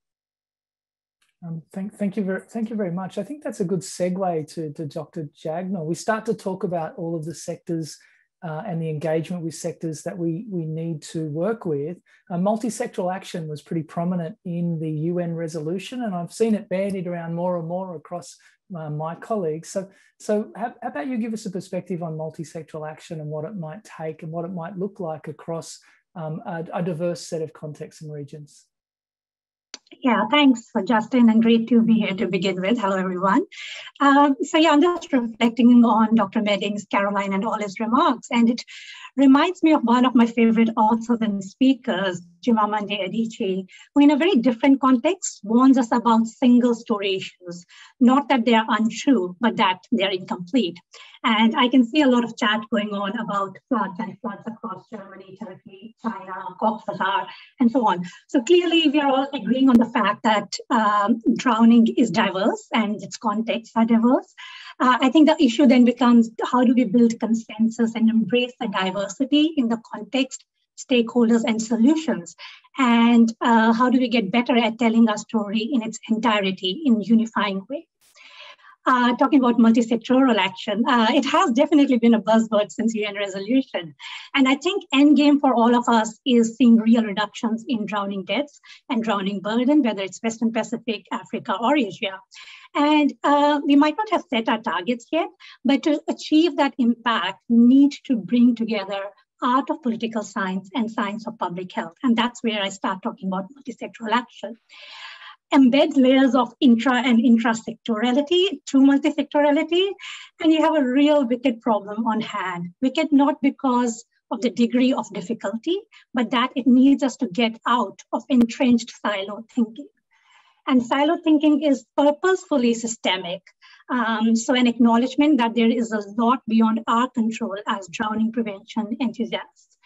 Um, thank, thank you very, thank you very much. I think that's a good segue to, to Dr. Jagnoor. We start to talk about all of the sectors uh, and the engagement with sectors that we, we need to work with. Uh, multi-sectoral action was pretty prominent in the UN resolution, and I've seen it bandied around more and more across uh, my colleagues. So, so how, how, about you give us a perspective on multi-sectoral action and what it might take and what it might look like across um, a, a diverse set of contexts and regions? Yeah, thanks, for Justin, and great to be here to begin with. Hello, everyone. Um, so yeah, I'm just reflecting on Dr. Meddings, Caroline, and all his remarks, and it reminds me of one of my favorite authors and speakers, Chimamanda Adichie, who in a very different context warns us about single story issues. Not that they are untrue, but that they're incomplete. And I can see a lot of chat going on about floods and floods across Germany, Turkey, China, Cox's and so on. So clearly, we are all agreeing on the fact that um, drowning is diverse and its contexts are diverse. Uh, I think the issue then becomes how do we build consensus and embrace the diversity in the context, stakeholders, and solutions? And uh, how do we get better at telling our story in its entirety in unifying way? Uh, talking about multi-sectoral action, uh, it has definitely been a buzzword since UN resolution. And I think endgame for all of us is seeing real reductions in drowning deaths and drowning burden, whether it's Western Pacific, Africa, or Asia. And uh, we might not have set our targets yet, but to achieve that impact, we need to bring together art of political science and science of public health. And that's where I start talking about multisectoral action. Embed layers of intra and intrasectorality to multisectorality, and you have a real wicked problem on hand. Wicked not because of the degree of difficulty, but that it needs us to get out of entrenched silo thinking. And silo thinking is purposefully systemic. Um, so an acknowledgement that there is a lot beyond our control as drowning prevention enthusiasts.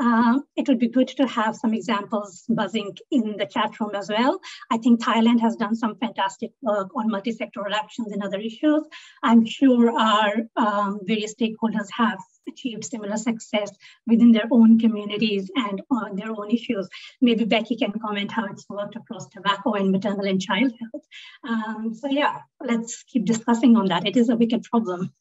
Uh, it would be good to have some examples buzzing in the chat room as well. I think Thailand has done some fantastic work on multi-sectoral actions and other issues. I'm sure our um, various stakeholders have achieved similar success within their own communities and on their own issues. Maybe Becky can comment how it's worked across tobacco and maternal and child health. Um, so yeah, let's keep discussing on that. It is a wicked problem.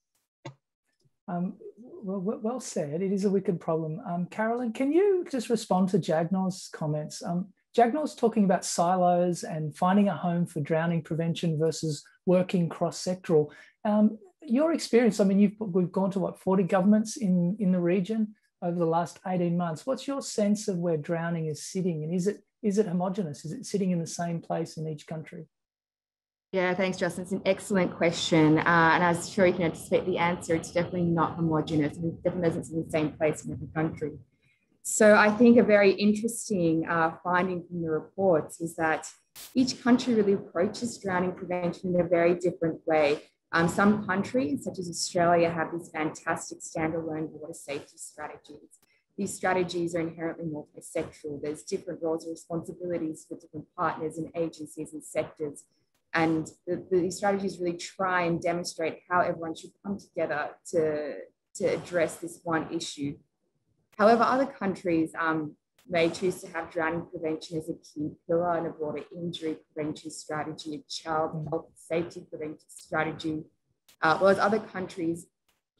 Um, well, well said. It is a wicked problem. Um, Carolyn, can you just respond to Jagnoor's comments? Um, talking about silos and finding a home for drowning prevention versus working cross-sectoral. Um, your experience, I mean, you've, we've gone to what, 40 governments in, in the region over the last 18 months. What's your sense of where drowning is sitting? And is it, is it homogenous? Is it sitting in the same place in each country? Yeah, thanks, Justin. It's an excellent question. Uh, and I'm sure you can anticipate the answer. It's definitely not homogenous. It definitely sit in the same place in every country. So I think a very interesting uh, finding from the reports is that each country really approaches drowning prevention in a very different way. Um, some countries, such as Australia, have these fantastic standalone water safety strategies. These strategies are inherently multi-sectoral. There's different roles and responsibilities for different partners and agencies and sectors. And the, the, these strategies really try and demonstrate how everyone should come together to, to address this one issue. However, other countries um, may choose to have drowning prevention as a key pillar in a broader injury prevention strategy, a child mm. health safety prevention strategy, uh, whereas other countries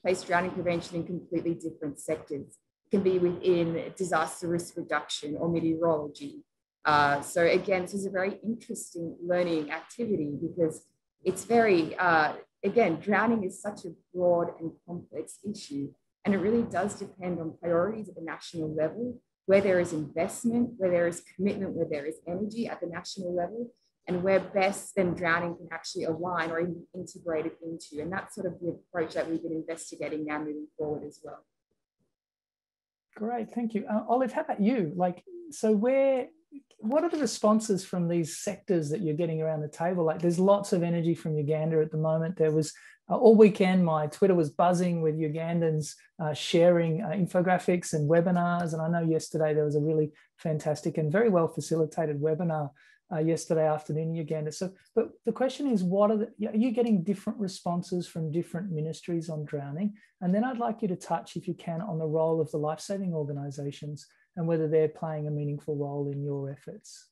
place drowning prevention in completely different sectors. It can be within disaster risk reduction or meteorology. Uh, so again, this is a very interesting learning activity because it's very, uh, again, drowning is such a broad and complex issue. And it really does depend on priorities at the national level where there is investment, where there is commitment, where there is energy at the national level, and where best then drowning can actually align or even integrate it into. And that's sort of the approach that we've been investigating now moving forward as well. Great, thank you. Uh, Olive, how about you? Like, so where, what are the responses from these sectors that you're getting around the table? Like, there's lots of energy from Uganda at the moment. There was uh, all weekend, my Twitter was buzzing with Ugandans uh, sharing uh, infographics and webinars. And I know yesterday there was a really fantastic and very well facilitated webinar uh, yesterday afternoon in Uganda. So, but the question is, what are, the, are you getting different responses from different ministries on drowning? And then I'd like you to touch, if you can, on the role of the life-saving organisations and whether they're playing a meaningful role in your efforts.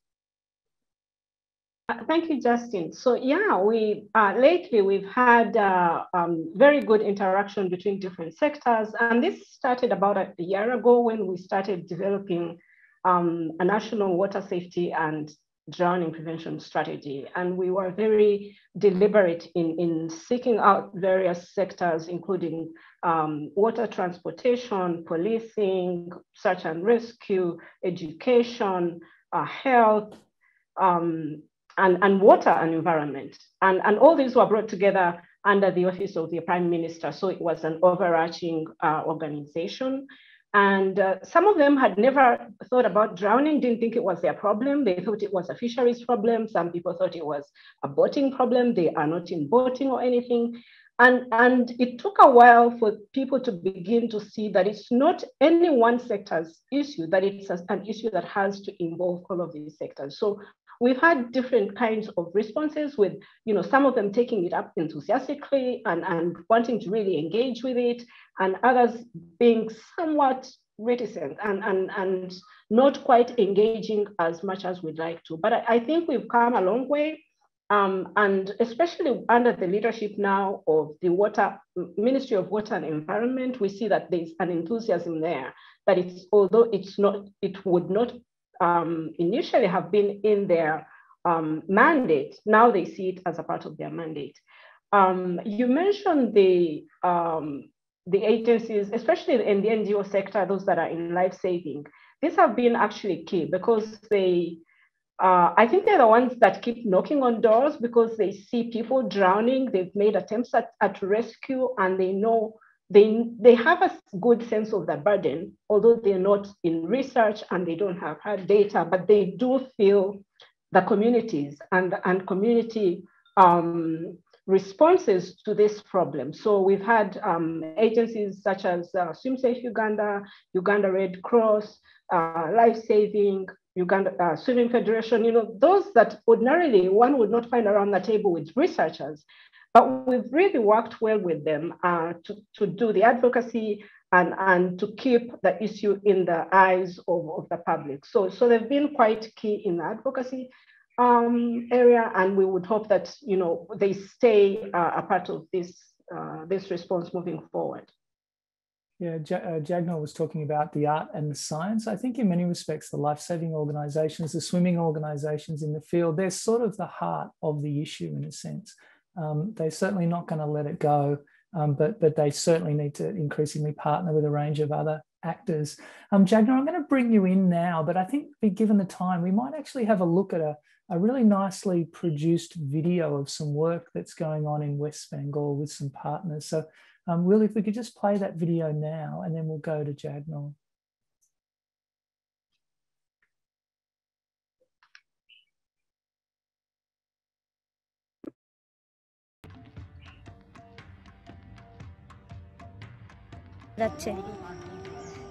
Uh, Thank you, Justin. So yeah, we uh, lately we've had uh, um, very good interaction between different sectors, and this started about a year ago when we started developing um, a national water safety and drowning prevention strategy. And we were very deliberate in, in seeking out various sectors, including um, water transportation, policing, search and rescue, education, uh, health, um, and, and water and environment. And, and all these were brought together under the office of the prime minister. So it was an overarching uh, organization. And uh, some of them had never thought about drowning, didn't think it was their problem. They thought it was a fisheries problem. Some people thought it was a boating problem. They are not in boating or anything. And, and it took a while for people to begin to see that it's not any one sector's issue, that it's an issue that has to involve all of these sectors. So we've had different kinds of responses with, you know, some of them taking it up enthusiastically and, and wanting to really engage with it, and others being somewhat reticent and, and, and not quite engaging as much as we'd like to. But I, I think we've come a long way. Um, and especially under the leadership now of the water Ministry of Water and Environment, we see that there's an enthusiasm there. That it's although it's not, it would not um, initially have been in their um, mandate, now they see it as a part of their mandate. Um, you mentioned the um, the agencies, especially in the NGO sector, those that are in life saving. These have been actually key because they, uh, I think they're the ones that keep knocking on doors because they see people drowning. They've made attempts at, at rescue, and they know they, they have a good sense of the burden, although they're not in research and they don't have hard data, but they do feel the communities and, and community um, responses to this problem. So we've had um, agencies such as uh, Swim Safe Uganda, Uganda Red Cross, uh, Life Saving, Uganda uh, Swimming Federation, you know, those that ordinarily one would not find around the table with researchers. But we've really worked well with them uh, to, to do the advocacy and, and to keep the issue in the eyes of, of the public. So, so they've been quite key in the advocacy um, area, and we would hope that you know they stay uh, a part of this uh, this response moving forward. Yeah, J- uh, was talking about the art and the science. I think in many respects, the life-saving organisations, the swimming organisations in the field, they're sort of the heart of the issue in a sense. Um, they're certainly not going to let it go, um, but but they certainly need to increasingly partner with a range of other actors. Um, I'm going to bring you in now, but I think given the time, we might actually have a look at a, a really nicely produced video of some work that's going on in West Bengal with some partners. So, um, Will, if we could just play that video now, and then we'll go to Jagna. যাচ্ছে।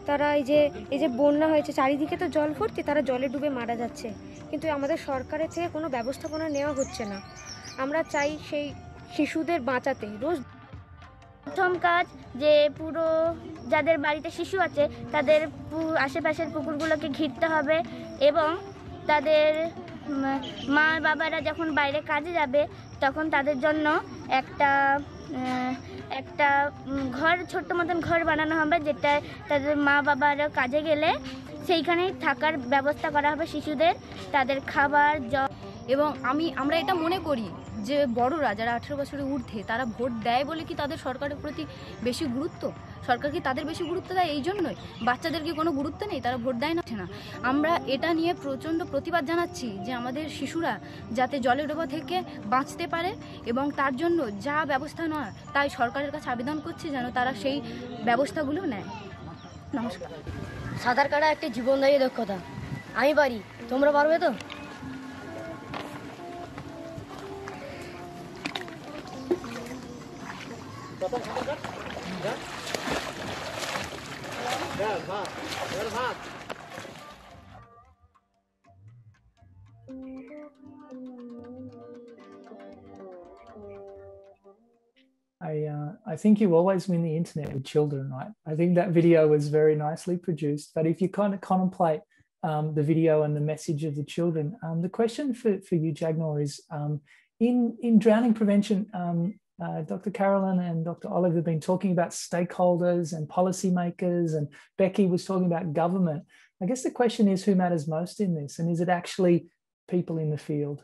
তারা এই যে এই যে বন্যা হয়েছে, চারিদিকে তো জল ভর্তি, তারা জলে ডুবে মারা যাচ্ছে। কিন্তু আমাদের সরকারের থেকে কোনো ব্যবস্থাপনা নেওয়া হচ্ছে না। আমরা চাই সেই শিশুদের বাঁচাতে। রোজ প্রথম কাজ যে পুরো যাদের বাড়িতে শিশু আছে, তাদের আশেপাশের পুকুরগুলোকে ঘিরতে হবে এবং তাদের মা বাবারা যখন বাইরে কাজে যাবে, তখন তাদের জন্য একটা একটা ঘর, ছোট্ট মতন ঘর বানানো হবে, যেটা তাদের মা বাবারা কাজে গেলে সেইখানেই থাকার ব্যবস্থা করা হবে শিশুদের, তাদের খাবার জল এবং আমি, আমরা এটা মনে করি। যে বড়রা যারা আঠেরো বছরের ঊর্ধ্বে, তারা ভোট দেয় বলে কি তাদের সরকারের প্রতি বেশি গুরুত্ব? সরকার কি তাদের বেশি গুরুত্ব দেয় এই জন্যই? বাচ্চাদেরকে কোনো গুরুত্ব নেই? তারা ভোট দেয় না? না। আমরা এটা নিয়ে প্রচণ্ড প্রতিবাদ জানাচ্ছি যে আমাদের শিশুরা যাতে জলের ডোবা থেকে বাঁচতে পারে এবং তার জন্য যা ব্যবস্থা নয় তাই সরকারের কাছে আবেদন করছি যেন তারা সেই ব্যবস্থাগুলো নেয়। নমস্কার। সাঁতার কাটা একটি জীবনদায়ী দক্ষতা। আমি পারি। তোমরা পারবে তো? I, uh, I think you always win the internet with children, right? I think that video was very nicely produced. But if you kind of contemplate um, the video and the message of the children, um, the question for, for you, Jagnoor, is um, in, in drowning prevention, um, uh, Dr. Carolyn and Dr. Olive have been talking about stakeholders and policymakers, and Becky was talking about government. I guess the question is who matters most in this, and is it actually people in the field?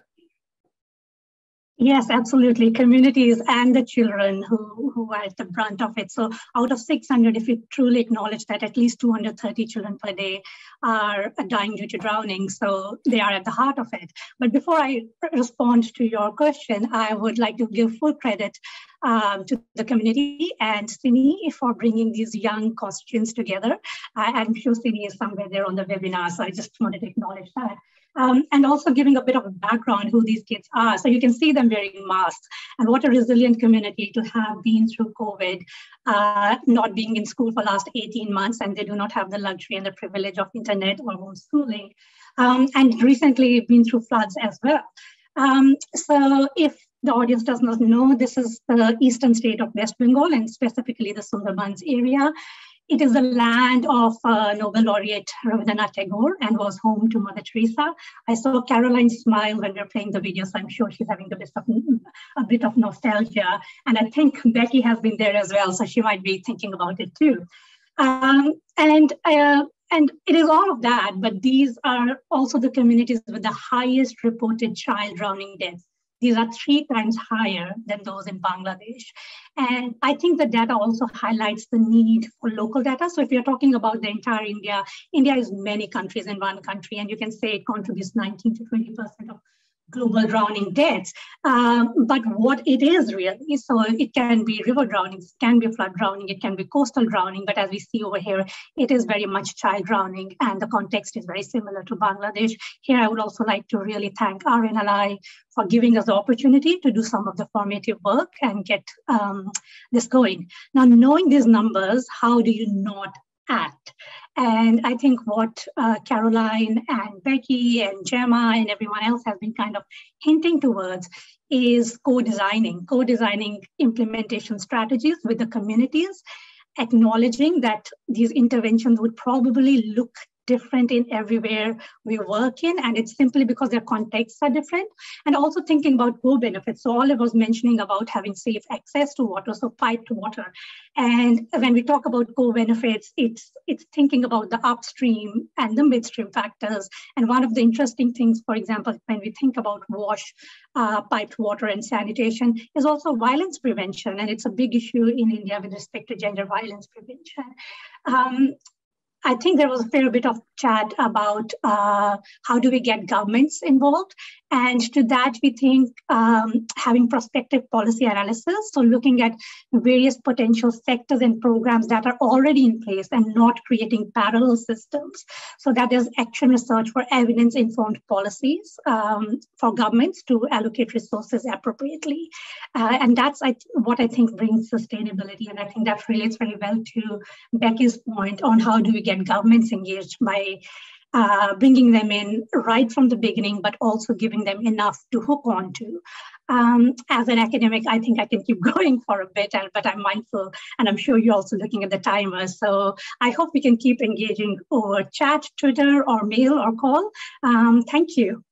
Yes, absolutely. Communities and the children who, who are at the brunt of it. So out of 600, if you truly acknowledge that at least 230 children per day are dying due to drowning, so they are at the heart of it. But before I respond to your question, I would like to give full credit um, to the community and Sini for bringing these young costumes together. I, I'm sure Sini is somewhere there on the webinar, so I just wanted to acknowledge that um, and also giving a bit of background who these kids are. So you can see them wearing masks and what a resilient community to have been through COVID, uh, not being in school for last 18 months, and they do not have the luxury and the privilege of internet or homeschooling. Um, and recently been through floods as well. Um, so if the audience does not know, this is the eastern state of West Bengal and specifically the Sundarbans area. It is the land of uh, Nobel laureate Rabindranath Tagore and was home to Mother Teresa. I saw Caroline smile when we were playing the video, so I'm sure she's having a bit of, a bit of nostalgia. And I think Becky has been there as well, so she might be thinking about it too. Um, and uh, and it is all of that, but these are also the communities with the highest reported child drowning deaths these are three times higher than those in Bangladesh. And I think the data also highlights the need for local data. So if you're talking about the entire India, India is many countries in one country, and you can say it contributes 19 to 20% of global drowning deaths. Um, but what it is really, so it can be river drowning, it can be flood drowning, it can be coastal drowning, but as we see over here, it is very much child drowning, and the context is very similar to Bangladesh. Here, I would also like to really thank RNLI for giving us the opportunity to do some of the formative work and get um, this going. Now, knowing these numbers, how do you not act? And I think what uh, Caroline and Becky and Gemma and everyone else has been kind of hinting towards is co-designing, co-designing implementation strategies with the communities, acknowledging that these interventions would probably look different in everywhere we work in, and it's simply because their contexts are different. And also thinking about co-benefits. So Olive was mentioning about having safe access to water, so piped water. And when we talk about co-benefits, it's, it's thinking about the upstream and the midstream factors. And one of the interesting things, for example, when we think about wash, uh, piped water and sanitation is also violence prevention. And it's a big issue in India with respect to gender violence prevention. Um, I think there was a fair bit of chat about uh, how do we get governments involved. And to that, we think um, having prospective policy analysis, so looking at various potential sectors and programs that are already in place and not creating parallel systems, so that there's action research for evidence-informed policies um, for governments to allocate resources appropriately. Uh, and that's I, what I think brings sustainability. And I think that relates very well to Becky's point on how do we get governments engaged by uh, bringing them in right from the beginning, but also giving them enough to hook on to. Um, as an academic, I think I can keep going for a bit, but I'm mindful, and I'm sure you're also looking at the timer. So I hope we can keep engaging over chat, Twitter, or mail or call. Um, thank you.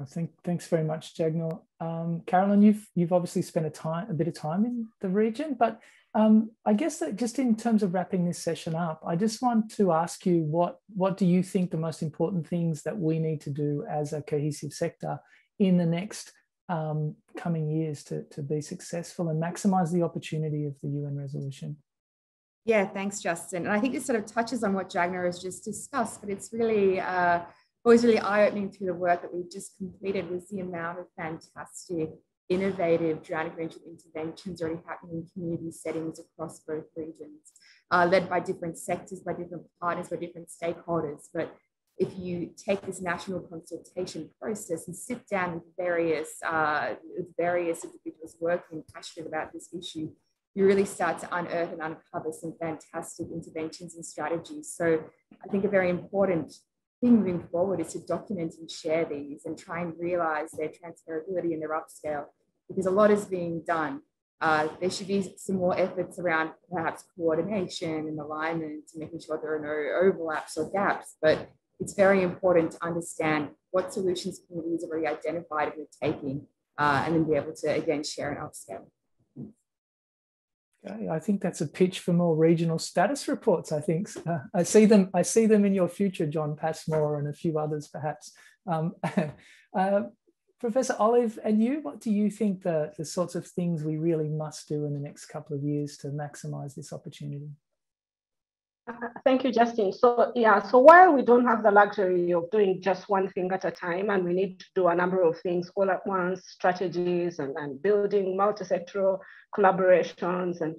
I think thanks very much, Jagnoor. Um, Carolyn, you've you've obviously spent a time a bit of time in the region, but um, I guess that just in terms of wrapping this session up, I just want to ask you what what do you think the most important things that we need to do as a cohesive sector in the next um, coming years to, to be successful and maximize the opportunity of the UN resolution? Yeah, thanks, Justin. And I think this sort of touches on what Jagnoor has just discussed, but it's really uh, always really eye-opening through the work that we've just completed was the amount of fantastic innovative drowning prevention interventions already happening in community settings across both regions, uh, led by different sectors, by different partners, by different stakeholders. But if you take this national consultation process and sit down with various, uh, with various individuals working passionate about this issue, you really start to unearth and uncover some fantastic interventions and strategies. So I think a very important thing moving forward is to document and share these and try and realize their transferability and their upscale because a lot is being done. Uh, there should be some more efforts around perhaps coordination and alignment and making sure there are no overlaps or gaps. But it's very important to understand what solutions communities have already identified and are taking, uh, and then be able to again share and upscale. Okay, I think that's a pitch for more regional status reports. I think uh, I see them. I see them in your future, John Passmore, and a few others, perhaps. Um, uh, Professor Olive, and you, what do you think the, the sorts of things we really must do in the next couple of years to maximize this opportunity? Uh, thank you, Justin. So yeah, so while we don't have the luxury of doing just one thing at a time, and we need to do a number of things all at once, strategies and, and building multi-sectoral collaborations. And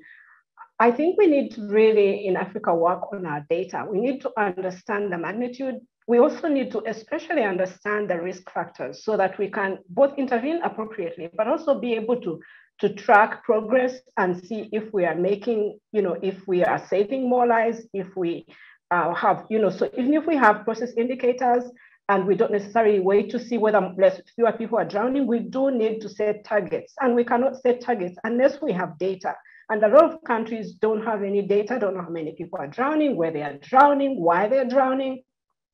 I think we need to really, in Africa, work on our data. We need to understand the magnitude. We also need to especially understand the risk factors so that we can both intervene appropriately, but also be able to to track progress and see if we are making, you know, if we are saving more lives, if we uh, have, you know, so even if we have process indicators and we don't necessarily wait to see whether less fewer people are drowning, we do need to set targets. And we cannot set targets unless we have data. And a lot of countries don't have any data, don't know how many people are drowning, where they are drowning, why they're drowning.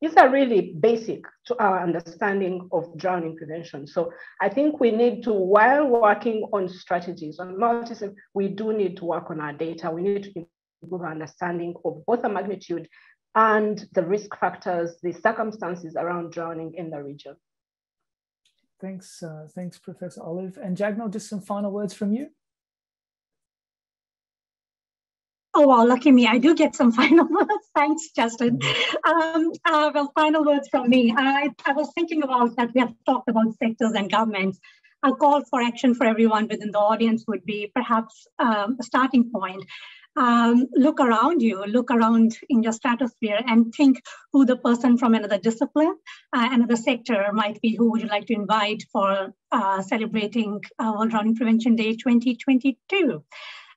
These are really basic to our understanding of drowning prevention. So I think we need to, while working on strategies, on multi we do need to work on our data. We need to improve our understanding of both the magnitude and the risk factors, the circumstances around drowning in the region. Thanks, uh, thanks, Professor Olive. And Jagnoor, just some final words from you. Oh, wow, lucky me. I do get some final words. Thanks, Justin. Um, uh, well, final words from me. I, I was thinking about that we have talked about sectors and governments. A call for action for everyone within the audience would be perhaps um, a starting point. Um, look around you, look around in your stratosphere and think who the person from another discipline, uh, another sector might be, who would you like to invite for uh, celebrating uh, World Drowning Prevention Day 2022.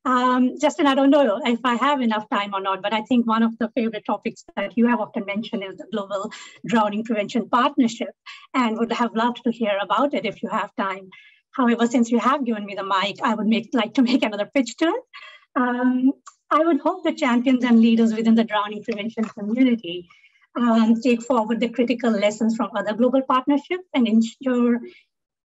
Um, Justin, I don't know if I have enough time or not, but I think one of the favorite topics that you have often mentioned is the Global Drowning Prevention Partnership, and would have loved to hear about it if you have time. However, since you have given me the mic, I would make, like to make another pitch to it. Um, I would hope the champions and leaders within the drowning prevention community um, take forward the critical lessons from other global partnerships and ensure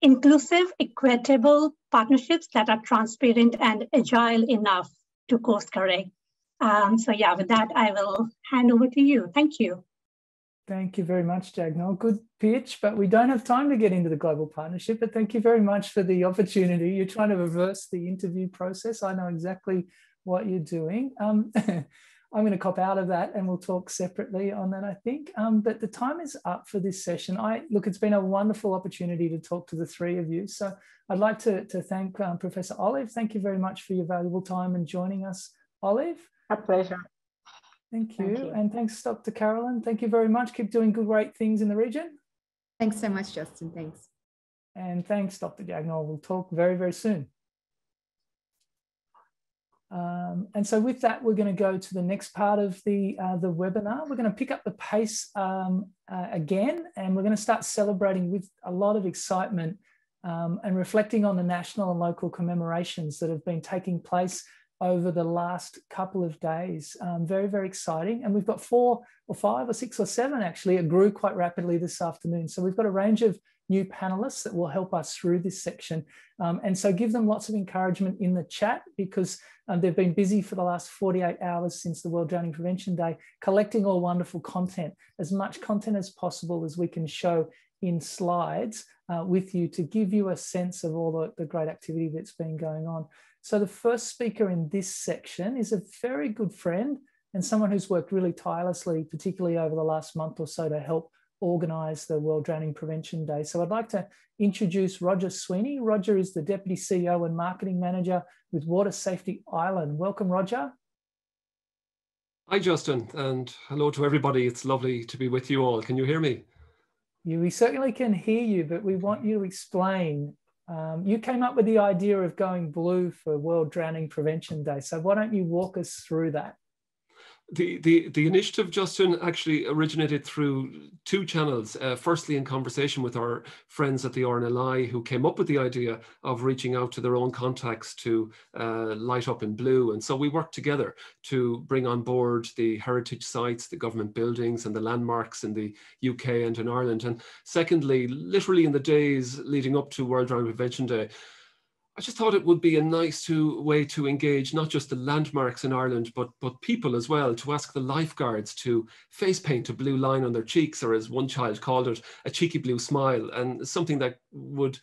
inclusive, equitable partnerships that are transparent and agile enough to course correct. Um, so yeah, with that, I will hand over to you. Thank you. Thank you very much, Jagnoor. Good pitch, but we don't have time to get into the global partnership. But thank you very much for the opportunity. You're trying to reverse the interview process. I know exactly what you're doing. Um, I'm going to cop out of that and we'll talk separately on that, I think. Um, but the time is up for this session. I Look, it's been a wonderful opportunity to talk to the three of you. So I'd like to, to thank um, Professor Olive. Thank you very much for your valuable time and joining us, Olive. A pleasure. Thank you. Thank you. And thanks, Dr. Carolyn. Thank you very much. Keep doing good, great things in the region. Thanks so much, Justin. Thanks. And thanks, Dr. Jagnoor. We'll talk very, very soon. Um, and so with that, we're going to go to the next part of the, uh, the webinar. We're going to pick up the pace um, uh, again, and we're going to start celebrating with a lot of excitement um, and reflecting on the national and local commemorations that have been taking place over the last couple of days. Um, very, very exciting. And we've got four or five or six or seven actually. It grew quite rapidly this afternoon. So we've got a range of new panelists that will help us through this section. Um, and so give them lots of encouragement in the chat because um, they've been busy for the last 48 hours since the World Drowning Prevention Day, collecting all wonderful content, as much content as possible as we can show in slides uh, with you to give you a sense of all the, the great activity that's been going on. So the first speaker in this section is a very good friend and someone who's worked really tirelessly, particularly over the last month or so to help organise the World Drowning Prevention Day. So I'd like to introduce Roger Sweeney. Roger is the Deputy CEO and Marketing Manager with Water Safety Ireland. Welcome, Roger. Hi, Justin, and hello to everybody. It's lovely to be with you all. Can you hear me? You, we certainly can hear you, but we want you to explain. Um, you came up with the idea of going blue for World Drowning Prevention Day. So why don't you walk us through that? The, the, the initiative, Justin, actually originated through two channels. Uh, firstly, in conversation with our friends at the RNLI who came up with the idea of reaching out to their own contacts to uh, light up in blue. And so we worked together to bring on board the heritage sites, the government buildings and the landmarks in the UK and in Ireland. And secondly, literally in the days leading up to World Drowning Prevention Day, I just thought it would be a nice to, way to engage not just the landmarks in Ireland, but, but people as well, to ask the lifeguards to face paint a blue line on their cheeks, or as one child called it, a cheeky blue smile, and something that would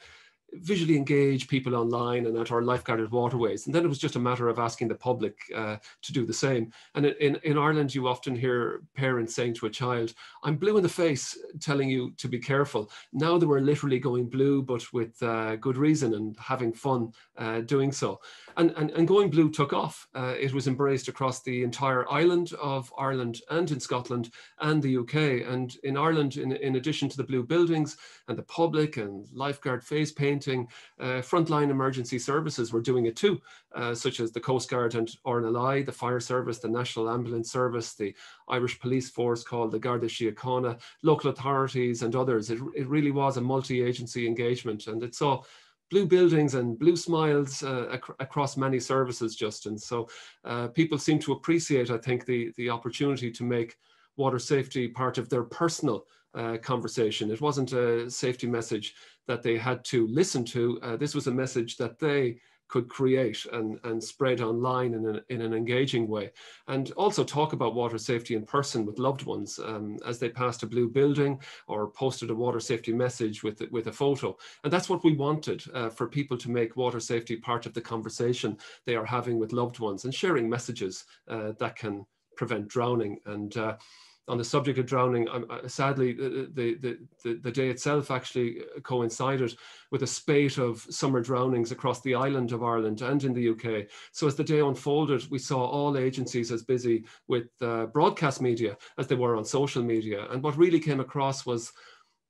visually engage people online and at our lifeguarded waterways. And then it was just a matter of asking the public uh, to do the same. And in, in Ireland, you often hear parents saying to a child, I'm blue in the face, telling you to be careful. Now they were literally going blue, but with uh, good reason and having fun uh, doing so. And, and, and going blue took off. Uh, it was embraced across the entire island of Ireland and in Scotland and the UK. And in Ireland, in, in addition to the blue buildings and the public and lifeguard face painting, uh, frontline emergency services were doing it too, uh, such as the Coast Guard and RNLI, the Fire Service, the National Ambulance Service, the Irish Police Force called the Garda Síochána, local authorities and others. It, it really was a multi-agency engagement and it saw blue buildings and blue smiles uh, ac across many services, Justin. So uh, people seem to appreciate, I think, the, the opportunity to make water safety part of their personal uh, conversation. It wasn't a safety message that they had to listen to. Uh, this was a message that they could create and, and spread online in an, in an engaging way. And also talk about water safety in person with loved ones um, as they passed a blue building or posted a water safety message with, with a photo. And that's what we wanted uh, for people to make water safety part of the conversation they are having with loved ones and sharing messages uh, that can prevent drowning. And uh, on the subject of drowning, uh, sadly, the, the, the, the, day itself actually coincided with a spate of summer drownings across the island of Ireland and in the UK. So as the day unfolded, we saw all agencies as busy with uh, broadcast media as they were on social media. And what really came across was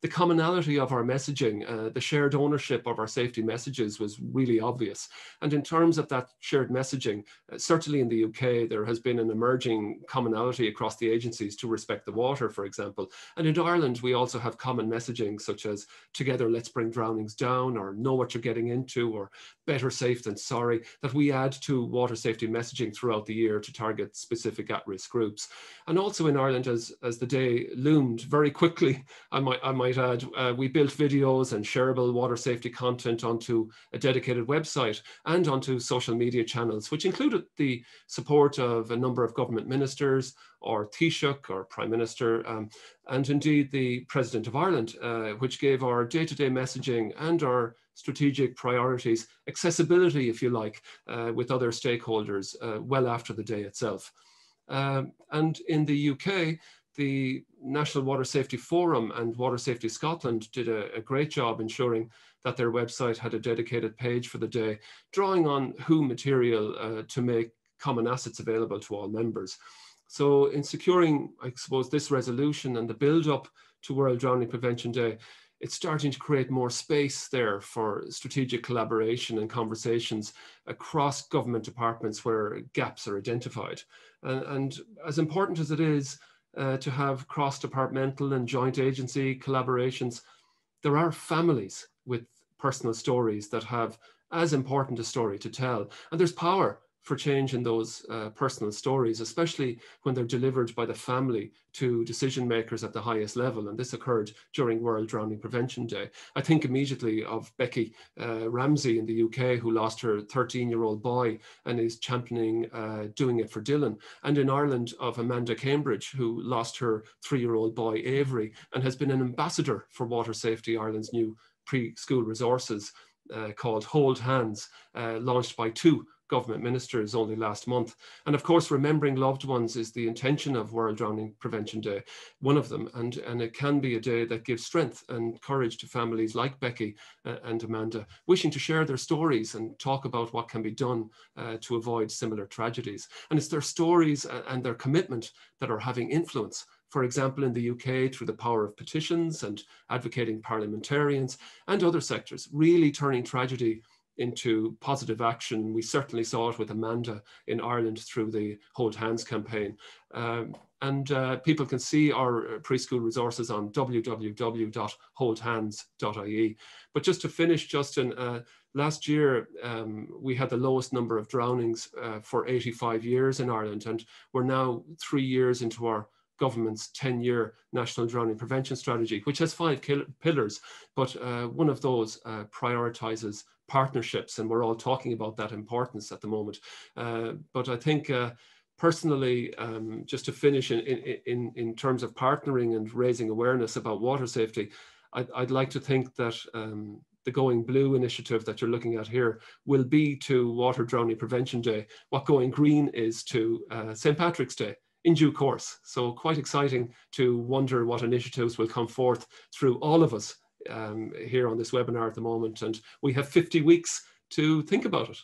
the commonality of our messaging, uh, the shared ownership of our safety messages was really obvious. And in terms of that shared messaging, uh, certainly in the UK, there has been an emerging commonality across the agencies to respect the water, for example. And in Ireland, we also have common messaging such as together, let's bring drownings down, or know what you're getting into, or better safe than sorry, that we add to water safety messaging throughout the year to target specific at-risk groups. And also in Ireland, as, as the day loomed very quickly, I might, I might might add, uh, we built videos and shareable water safety content onto a dedicated website and onto social media channels, which included the support of a number of government ministers or Taoiseach or Prime Minister, um, and indeed the President of Ireland, uh, which gave our day-to-day -day messaging and our strategic priorities, accessibility, if you like, uh, with other stakeholders uh, well after the day itself. Um, and in the UK, the National Water Safety Forum and Water Safety Scotland did a, a, great job ensuring that their website had a dedicated page for the day, drawing on WHO material uh, to make common assets available to all members. So in securing, I suppose, this resolution and the build up to World Drowning Prevention Day, it's starting to create more space there for strategic collaboration and conversations across government departments where gaps are identified. And, and as important as it is, uh, to have cross-departmental and joint agency collaborations. There are families with personal stories that have as important a story to tell. And there's power for change in those uh, personal stories, especially when they're delivered by the family to decision makers at the highest level. And this occurred during World Drowning Prevention Day. I think immediately of Becky uh, Ramsey in the UK, who lost her 13 year old boy and is championing uh, doing it for Dylan. And in Ireland, of Amanda Cambridge, who lost her three year old boy Avery and has been an ambassador for Water Safety Ireland's new preschool resources uh, called Hold Hands, uh, launched by two government ministers only last month. And of course, remembering loved ones is the intention of World Drowning Prevention Day, one of them. And, and it can be a day that gives strength and courage to families like Becky uh, and Amanda, wishing to share their stories and talk about what can be done uh, to avoid similar tragedies. And it's their stories and their commitment that are having influence for example, in the UK through the power of petitions and advocating parliamentarians and other sectors, really turning tragedy into positive action. We certainly saw it with Amanda in Ireland through the Hold Hands campaign. Um, and uh, people can see our uh, preschool resources on www.holdhands.ie. But just to finish, Justin, uh, last year um, we had the lowest number of drownings uh, for 85 years in Ireland, and we're now three years into our government's 10-year national drowning prevention strategy, which has five pillars, but uh, one of those uh, prioritizes partnerships, and we're all talking about that importance at the moment. Uh, but I think uh, personally, um, just to finish in, in, in terms of partnering and raising awareness about water safety, I'd, I'd like to think that um, the Going Blue initiative that you're looking at here will be to Water Drowning Prevention Day, what Going Green is to uh, St. Patrick's Day in due course. So quite exciting to wonder what initiatives will come forth through all of us um, here on this webinar at the moment. And we have 50 weeks to think about it.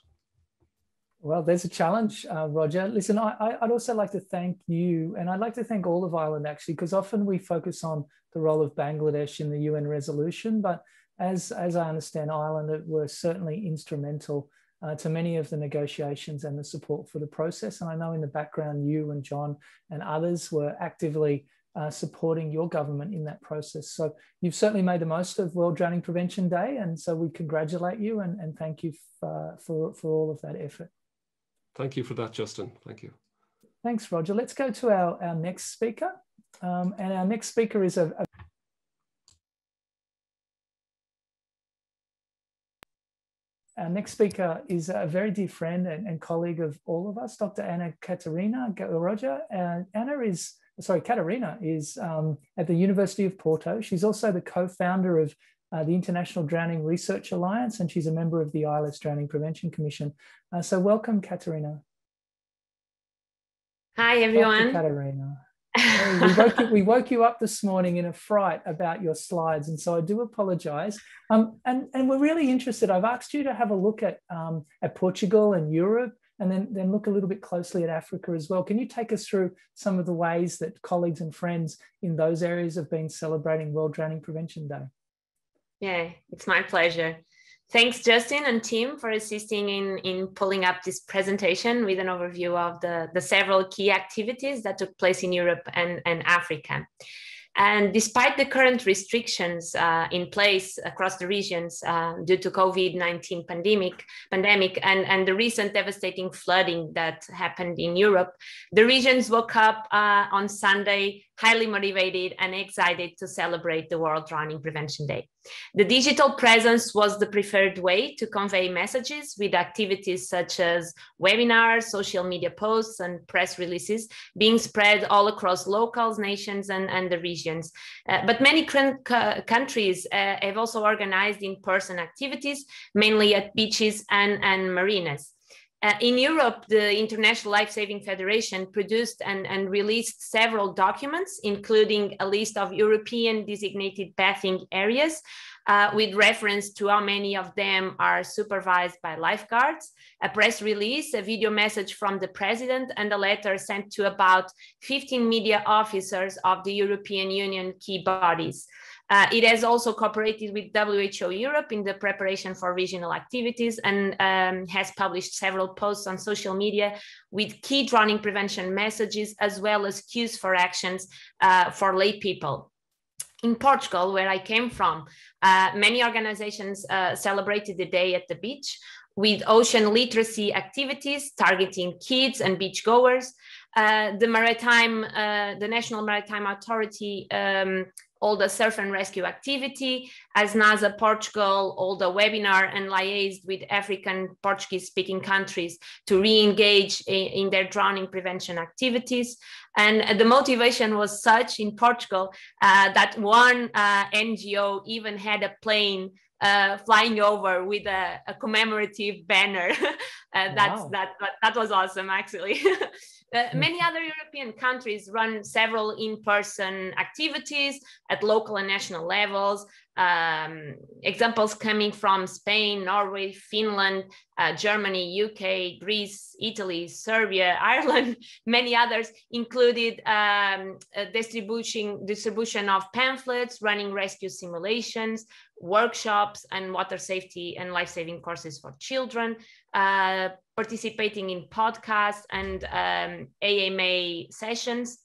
Well, there's a challenge, uh, Roger. Listen, I, would also like to thank you, and I'd like to thank all of Ireland actually, because often we focus on the role of Bangladesh in the UN resolution, but as, as I understand, Ireland were certainly instrumental uh, to many of the negotiations and the support for the process. And I know in the background, you and John and others were actively uh, supporting your government in that process. So you've certainly made the most of World Drowning Prevention Day. And so we congratulate you and, and thank you for, for, for all of that effort. Thank you for that, Justin. Thank you. Thanks, Roger. Let's go to our, our next speaker. Um, and our next speaker is a, a Our next speaker is a very dear friend and, and colleague of all of us, Dr. Ana Catarina Queiroga. Uh, Ana is, sorry, Catarina is um, at the University of Porto. She's also the co-founder of uh, the International Drowning Research Alliance, and she's a member of the ILS Drowning Prevention Commission. Uh, so welcome, Catarina. Hi, everyone. Dr. Catarina we, woke you, we woke you up this morning in a fright about your slides, and so I do apologise. Um, and and we're really interested. I've asked you to have a look at um, at Portugal and Europe, and then then look a little bit closely at Africa as well. Can you take us through some of the ways that colleagues and friends in those areas have been celebrating World Drowning Prevention Day? Yeah, it's my pleasure. Thanks, Justin and Tim, for assisting in, in pulling up this presentation with an overview of the, the several key activities that took place in Europe and, and Africa. And despite the current restrictions uh, in place across the regions uh, due to COVID-19 pandemic, pandemic and, and the recent devastating flooding that happened in Europe, the regions woke up uh, on Sunday highly motivated and excited to celebrate the World Drowning Prevention Day. The digital presence was the preferred way to convey messages with activities such as webinars, social media posts, and press releases being spread all across locals, nations, and, and the regions. Uh, but many countries uh, have also organized in-person activities, mainly at beaches and, and marinas. Uh, in Europe, the International Life Saving Federation produced and, and released several documents, including a list of European designated bathing areas, uh, with reference to how many of them are supervised by lifeguards, a press release, a video message from the president, and a letter sent to about 15 media officers of the European Union key bodies. Uh, it has also cooperated with WHO Europe in the preparation for regional activities and um, has published several posts on social media with key drowning prevention messages as well as cues for actions uh, for lay people. In Portugal, where I came from, uh, many organizations uh, celebrated the day at the beach with ocean literacy activities targeting kids and beachgoers. Uh, the maritime, uh, the National Maritime Authority um, all the surf and rescue activity, as NASA Portugal, all the webinar and liaised with African Portuguese speaking countries to re-engage in, in, their drowning prevention activities. And the motivation was such in Portugal uh, that one uh, NGO even had a plane uh, flying over with a, a commemorative banner Uh, that's wow. that, that that was awesome actually. uh, many other European countries run several in-person activities at local and national levels. Um, examples coming from Spain, Norway, Finland, uh, Germany, UK, Greece, Italy, Serbia, Ireland, many others included um, distribution distribution of pamphlets, running rescue simulations, workshops, and water safety and life-saving courses for children. Uh, participating in podcasts and um, AMA sessions.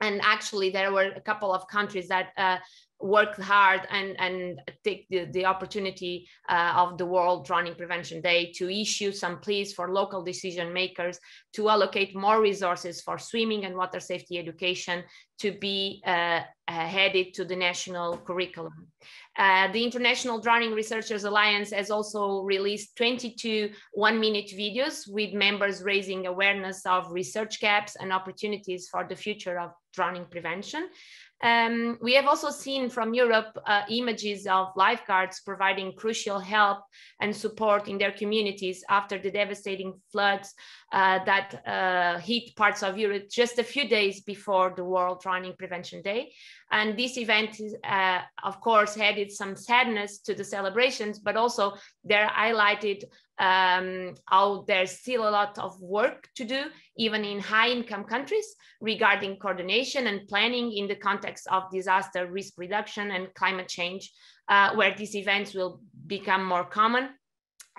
And actually, there were a couple of countries that uh, worked hard and, and take the, the opportunity uh, of the World Drowning Prevention Day to issue some pleas for local decision makers to allocate more resources for swimming and water safety education to be uh, headed to the national curriculum. Uh, the International Drowning Researchers Alliance has also released 22 one minute videos with members raising awareness of research gaps and opportunities for the future of drowning prevention. Um, we have also seen from Europe uh, images of lifeguards providing crucial help and support in their communities after the devastating floods uh, that uh, hit parts of Europe just a few days before the World Drowning Prevention Day. And this event, is, uh, of course, added some sadness to the celebrations, but also there highlighted um, how there's still a lot of work to do, even in high income countries, regarding coordination and planning in the context of disaster risk reduction and climate change, uh, where these events will become more common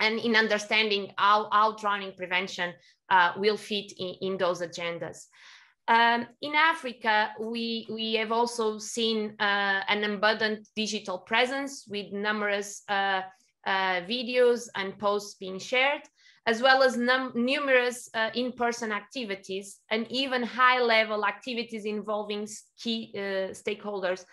and in understanding how, how drowning prevention uh, will fit in, in those agendas. Um, in Africa, we, we have also seen uh, an abundant digital presence with numerous uh, uh, videos and posts being shared, as well as numerous uh, in-person activities and even high-level activities involving key uh, stakeholders,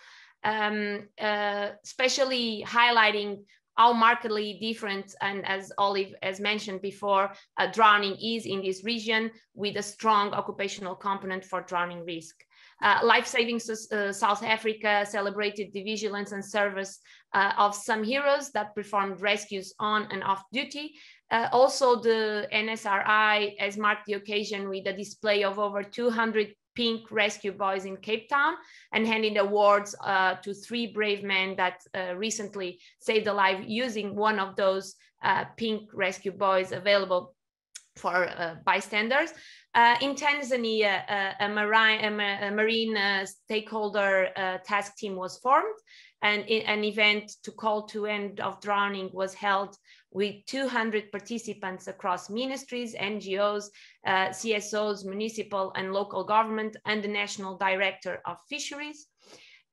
um, uh, especially highlighting how markedly different and as Olive has mentioned before, uh, drowning is in this region with a strong occupational component for drowning risk. Uh, Life Saving uh, South Africa celebrated the vigilance and service uh, of some heroes that performed rescues on and off duty. Uh, also, the NSRI has marked the occasion with a display of over 200 pink rescue buoys in Cape Town and handing awards uh, to three brave men that uh, recently saved a life using one of those uh, pink rescue buoys available for uh, bystanders. Uh, in Tanzania, uh, a marine, a marine stakeholder task team was formed and an event to call to end of drowning was held with 200 participants across ministries, NGOs, uh, CSOs, municipal and local government, and the National Director of Fisheries.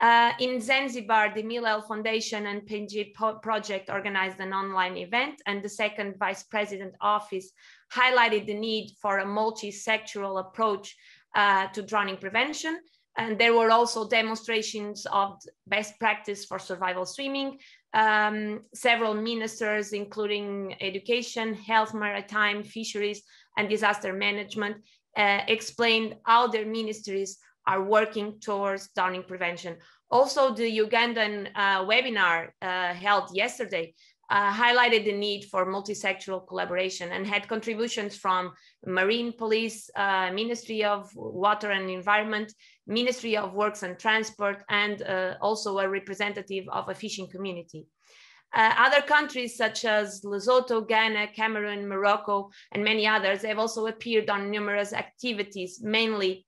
Uh, in Zanzibar, the Milele Foundation and Panje Project organized an online event, and the second Vice President Office highlighted the need for a multi-sectoral approach uh, to drowning prevention. And there were also demonstrations of best practice for survival swimming, um, several ministers, including education, health, maritime, fisheries, and disaster management, uh, explained how their ministries are working towards drowning prevention. Also, the Ugandan uh, webinar uh, held yesterday uh, highlighted the need for multi-sectoral collaboration and had contributions from Marine Police, uh, Ministry of Water and Environment, Ministry of Works and Transport, and uh, also a representative of a fishing community. Uh, other countries such as Lesotho, Ghana, Cameroon, Morocco, and many others have also appeared on numerous activities, mainly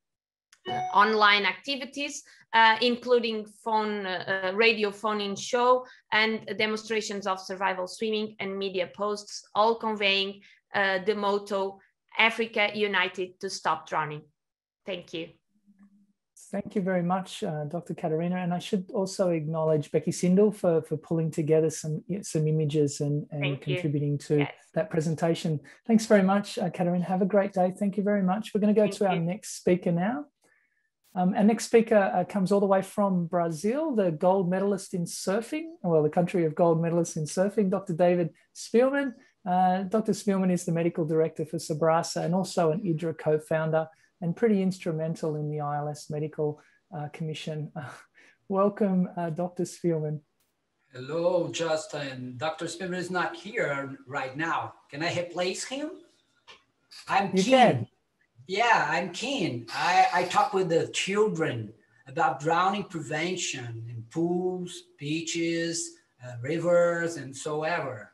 online activities, uh, including phone, uh, uh, radio phone-in show and demonstrations of survival swimming and media posts, all conveying uh, the motto, Africa United to Stop Drowning. Thank you. Thank you very much, uh, Dr. Catarina. And I should also acknowledge Becky Sindel for, for pulling together some, some images and, and contributing to yes. that presentation. Thanks very much, uh, Catarina. Have a great day. Thank you very much. We're going to go Thank to you. our next speaker now. Um, our next speaker uh, comes all the way from Brazil, the gold medalist in surfing, well, the country of gold medalists in surfing, Dr. David Szpilman. Uh, Dr. Szpilman is the medical director for Sobrasa and also an IDRA co-founder and pretty instrumental in the ILS Medical uh, Commission. welcome, uh, Dr. Szpilman. Hello, Justin. Dr. Szpilman is not here right now. Can I replace him? I'm you keen. Can. Yeah, I'm keen. I, I talk with the children about drowning prevention in pools, beaches, uh, rivers, and so ever.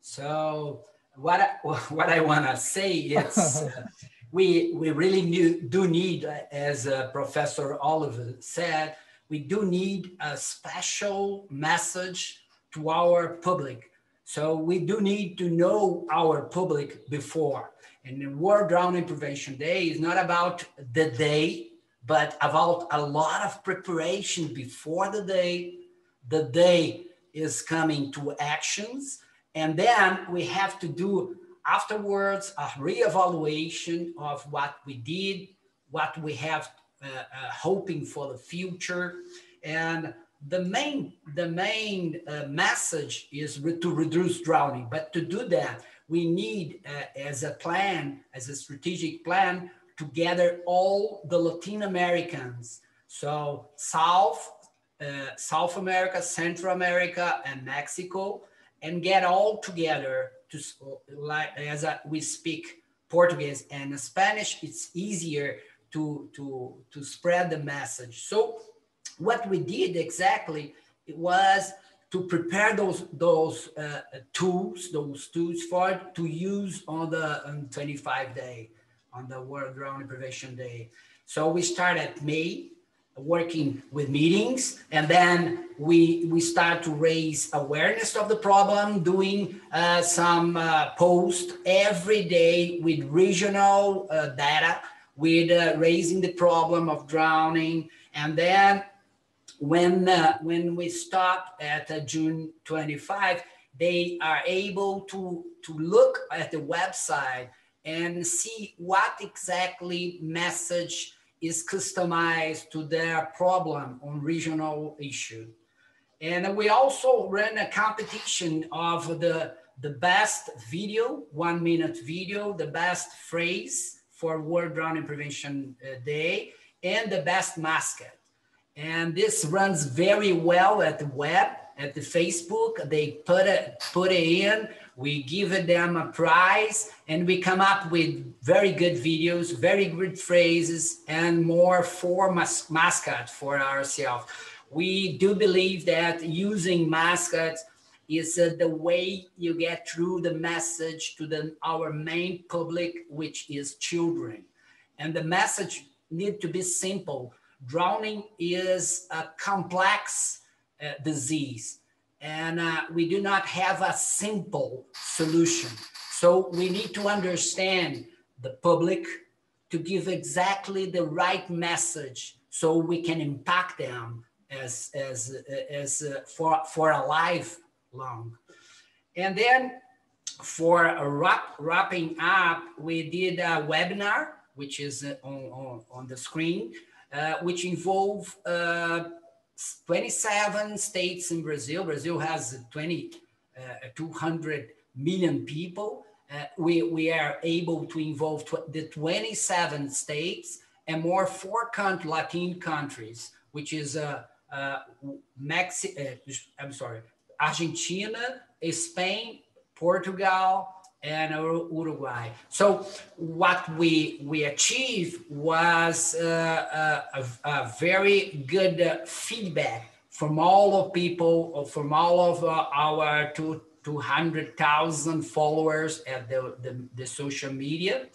So what I, what I want to say is uh, we we really new, do need, uh, as uh, Professor Oliver said, we do need a special message to our public. So we do need to know our public before. And the World Drowning Prevention Day is not about the day, but about a lot of preparation before the day. The day is coming to actions. And then we have to do afterwards a reevaluation of what we did, what we have uh, uh, hoping for the future. And the main, the main uh, message is re to reduce drowning. But to do that, we need uh, as a plan, as a strategic plan, to gather all the Latin Americans. So South, uh, South America, Central America, and Mexico, and get all together to like as a, we speak Portuguese and Spanish. It's easier to to to spread the message. So what we did exactly was to prepare those those uh, tools, those tools for to use on the on 25 day, on the World Drowning Prevention Day. So we started May, working with meetings, and then we we start to raise awareness of the problem, doing uh, some uh, posts every day with regional uh, data, with uh, raising the problem of drowning, and then when uh, when we stop at uh, June 25, they are able to to look at the website and see what exactly message is customized to their problem on regional issue. And we also ran a competition of the, the best video, one minute video, the best phrase for World Drowning Prevention uh, Day, and the best mascot. And this runs very well at the web, at the Facebook. They put it, put it in, we give them a prize, and we come up with very good videos, very good phrases, and more for mas- mascot for ourselves. We do believe that using mascots is uh, the way you get through the message to the, our main public, which is children. And the message need to be simple drowning is a complex uh, disease and uh, we do not have a simple solution. So we need to understand the public to give exactly the right message so we can impact them as, as, as uh, for, for a life long. And then for wrap, wrapping up, we did a webinar, which is uh, on, on, on the screen, uh, which involve uh, 27 states in Brazil. Brazil has 20, uh, 200 million people. Uh, we, we are able to involve tw the 27 states and more four Latin countries, which is uh, uh, Mexi uh, I'm sorry, Argentina, Spain, Portugal, and Uruguay. So what we we achieved was uh, a, a, very good uh, feedback from all of people, from all of uh, our two, 200,000 followers at the, the, the social media.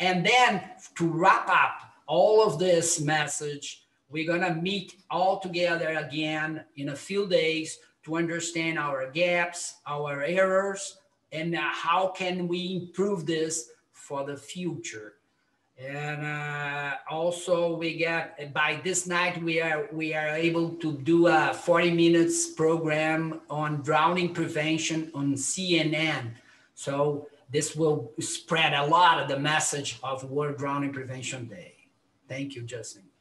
And then to wrap up all of this message, we're gonna meet all together again in a few days to understand our gaps, our errors, and uh, how can we improve this for the future? And uh, also we get by this night we are we are able to do a 40 minutes program on drowning prevention on cnn so this will spread a lot of the message of world drowning prevention day. Thank you justin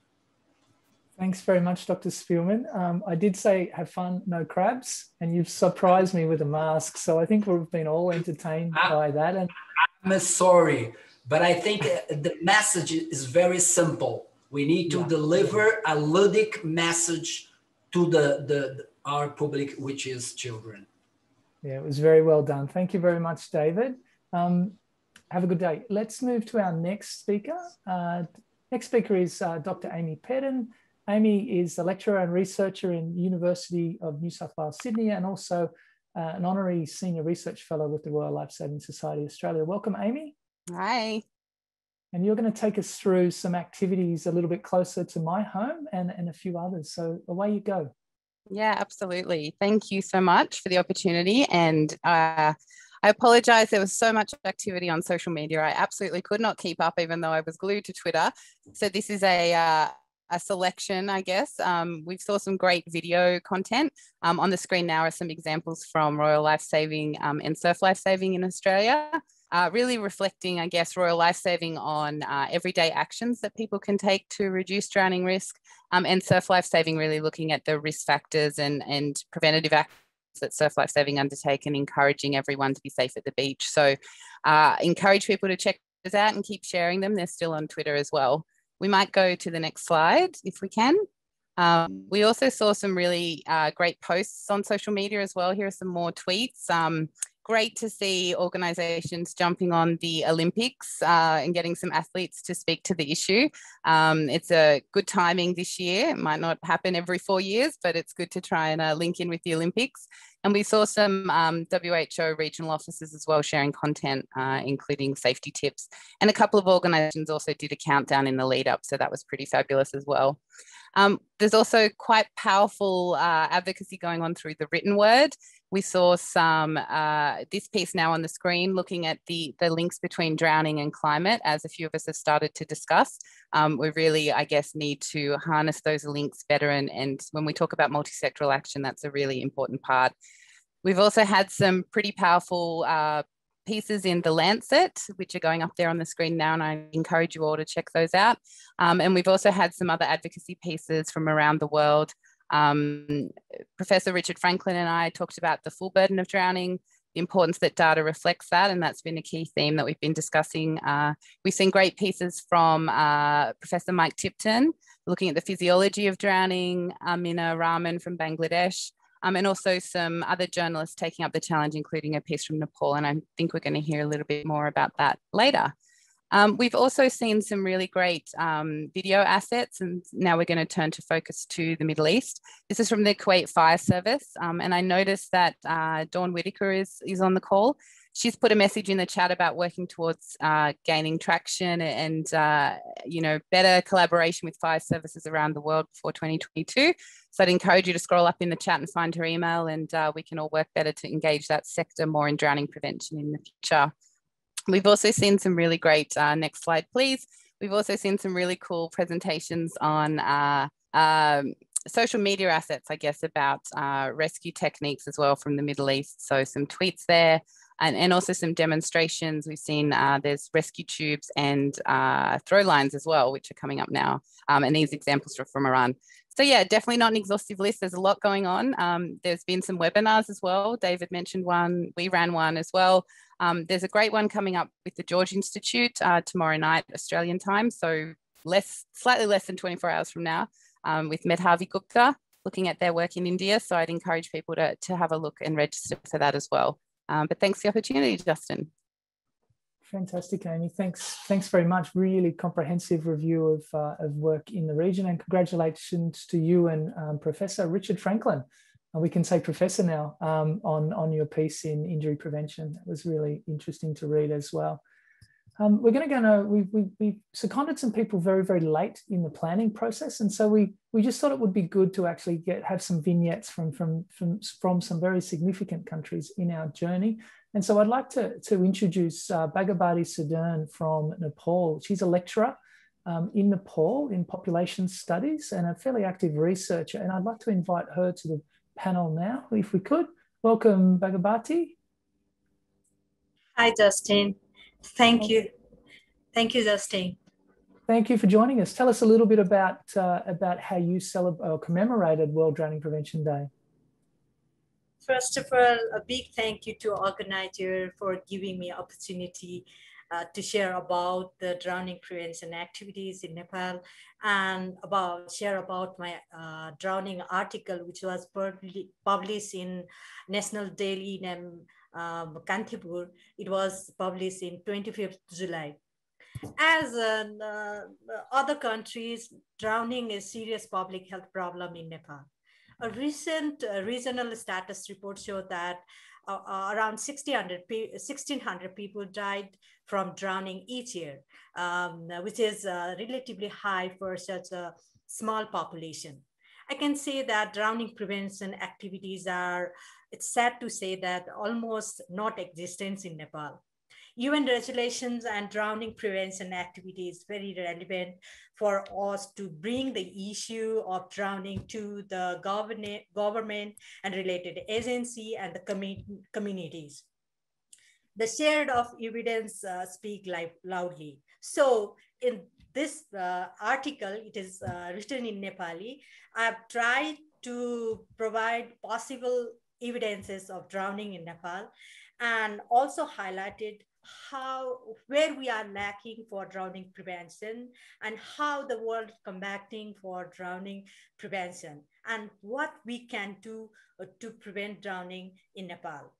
Thanks very much, Dr. Szpilman. Um, I did say have fun, no crabs, and you've surprised me with a mask. So I think we've been all entertained I, by that. And I'm sorry, but I think the message is very simple. We need to yeah. deliver a ludic message to the, the our public, which is children. Yeah, it was very well done. Thank you very much, David. Um, Have a good day. Let's move to our next speaker. Uh, next speaker is uh, Dr. Amy Peden. Amy is a lecturer and researcher in University of New South Wales, Sydney, and also uh, an honorary senior research fellow with the Royal Lifesaving Society Australia. Welcome, Amy. Hi. And you're going to take us through some activities a little bit closer to my home and, and a few others. So away you go. Yeah, absolutely. Thank you so much for the opportunity. And uh, I apologize. There was so much activity on social media. I absolutely could not keep up, even though I was glued to Twitter. So this is a uh, a selection, I guess. Um, we saw some great video content. Um, on the screen now are some examples from Royal Lifesaving um, and Surf Lifesaving in Australia. Uh, really reflecting, I guess, Royal Lifesaving on uh, everyday actions that people can take to reduce drowning risk, um, and Surf Lifesaving really looking at the risk factors and, and preventative actions that Surf Lifesaving undertake and encouraging everyone to be safe at the beach. So uh, encourage people to check those out and keep sharing them. They're still on Twitter as well. We might go to the next slide if we can. Um, we also saw some really uh, great posts on social media as well. Here are some more tweets. Um, great to see organizations jumping on the Olympics uh, and getting some athletes to speak to the issue. Um, it's a good timing this year. It might not happen every four years, but it's good to try and uh, link in with the Olympics. And we saw some um, WHO regional offices as well sharing content, uh, including safety tips. And a couple of organizations also did a countdown in the lead up. So that was pretty fabulous as well. Um, there's also quite powerful uh, advocacy going on through the written word. We saw some, uh, this piece now on the screen, looking at the, the links between drowning and climate, as a few of us have started to discuss. Um, we really, I guess, need to harness those links better. And, and when we talk about multi-sectoral action, that's a really important part. We've also had some pretty powerful uh, pieces in The Lancet, which are going up there on the screen now, and I encourage you all to check those out. Um, and we've also had some other advocacy pieces from around the world. Um, Professor Richard Franklin and I talked about the full burden of drowning, the importance that data reflects that, and that's been a key theme that we've been discussing. Uh, we've seen great pieces from uh, Professor Mike Tipton, looking at the physiology of drowning, Aminur Rahman from Bangladesh, um, and also some other journalists taking up the challenge, including a piece from Nepal. And I think we're going to hear a little bit more about that later. Um, we've also seen some really great um, video assets, and now we're going to turn to focus to the Middle East. This is from the Kuwait Fire Service, um, and I noticed that uh, Dawn Whitaker is, is on the call. She's put a message in the chat about working towards uh, gaining traction and uh, you know better collaboration with fire services around the world before 2022. So I'd encourage you to scroll up in the chat and find her email, and uh, we can all work better to engage that sector more in drowning prevention in the future. We've also seen some really great, uh, next slide please. We've also seen some really cool presentations on uh, um, social media assets, I guess, about uh, rescue techniques as well from the Middle East. So some tweets there and, and also some demonstrations. We've seen uh, there's rescue tubes and uh, throw lines as well, which are coming up now. Um, and these examples are from Iran. So yeah, definitely not an exhaustive list. There's a lot going on. Um, there's been some webinars as well. David mentioned one. We ran one as well. Um, there's a great one coming up with the George Institute uh, tomorrow night, Australian time. So less, slightly less than 24 hours from now um, with Medhavi Gupta looking at their work in India. So I'd encourage people to, to have a look and register for that as well. Um, but thanks for the opportunity, Justin. Fantastic, Amy. Thanks. Thanks very much. Really comprehensive review of, uh, of work in the region, and congratulations to you and um, Professor Richard Franklin we can say professor now um, on, on your piece in injury prevention. That was really interesting to read as well. Um, we're going to go we, we, we seconded some people very, very late in the planning process. And so we, we just thought it would be good to actually get, have some vignettes from, from, from, from some very significant countries in our journey. And so I'd like to, to introduce uh, Bhagabati Sedain from Nepal. She's a lecturer um, in Nepal in population studies and a fairly active researcher. And I'd like to invite her to the panel now, if we could. Welcome, Bhagabati. Hi, Justin. Thank you. Thank you, Justin. Thank you for joining us. Tell us a little bit about, uh, about how you celebrate or commemorated World Drowning Prevention Day. First of all, a big thank you to organizer for giving me opportunity uh, to share about the drowning prevention activities in Nepal and about share about my uh, drowning article, which was published in National Daily named um, Kantipur. It was published in 25th July. As uh, other countries, drowning is serious public health problem in Nepal. A recent uh, regional status report showed that uh, uh around 1600, 1600 people died from drowning each year, um, which is uh, relatively high for such a small population. I can say that drowning prevention activities are, it's sad to say that almost not existence in Nepal. UN regulations and drowning prevention activities very relevant for us to bring the issue of drowning to the government, government and related agency and the commun communities. The shared of evidence uh, speak loudly. So in this uh, article, it is uh, written in Nepali. I've tried to provide possible evidences of drowning in Nepal and also highlighted how where we are lacking for drowning prevention and how the world combating for drowning prevention and what we can do uh, to prevent drowning in Nepal.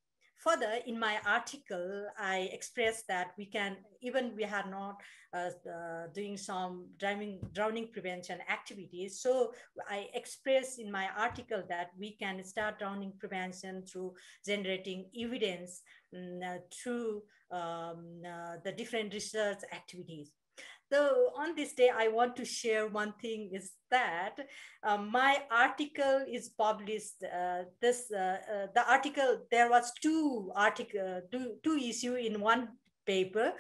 Further, in my article, I expressed that we can, even we are not uh, uh, doing some drowning, drowning prevention activities. So I express in my article that we can start drowning prevention through generating evidence uh, through um, uh, the different research activities. So on this day, I want to share one thing is that um, my article is published. Uh, this uh, uh, the article there was two article two, two issue in one paper,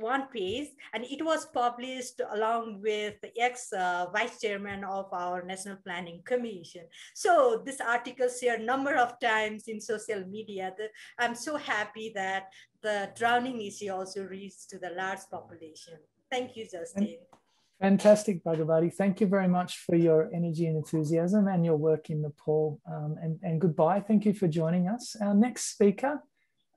one page, and it was published along with the ex uh, vice chairman of our National Planning Commission. So this article shared number of times in social media. That I'm so happy that the drowning issue also reached to the large population. Thank you, Justin. Fantastic, Bhagavati. Thank you very much for your energy and enthusiasm and your work in Nepal. Um, and, and goodbye. Thank you for joining us. Our next speaker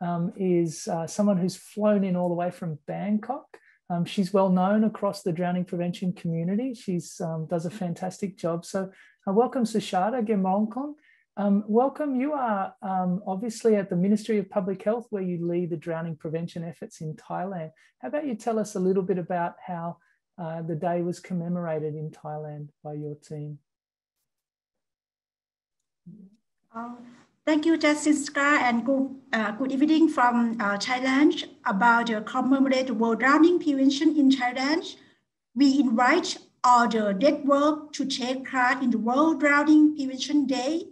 um, is uh, someone who's flown in all the way from Bangkok. Um, she's well known across the drowning prevention community. She um, does a fantastic job. So uh, welcome, Suchada Gerdmongkolgan. Um, welcome. You are um, obviously at the Ministry of Public Health, where you lead the drowning prevention efforts in Thailand. How about you tell us a little bit about how uh, the day was commemorated in Thailand by your team? Uh, thank you, Justice and good, uh, good evening from uh, Thailand about the commemorate World Drowning Prevention in Thailand. We invite all the network to take part in the World Drowning Prevention Day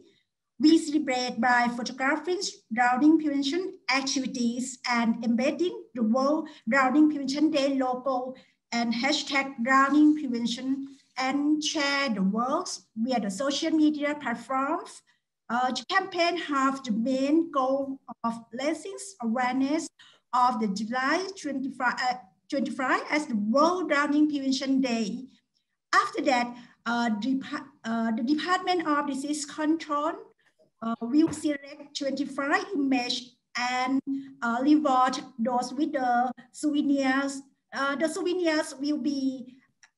we celebrate by photographing drowning prevention activities and embedding the World Drowning Prevention Day logo and hashtag drowning prevention and share the works via the social media platforms. Uh, the campaign have the main goal of raising awareness of the July 25, uh, 25 as the World Drowning Prevention Day. After that, uh, uh, the Department of Disease Control uh, will select 25 images and uh, reward those with the souvenirs. Uh, the souvenirs will be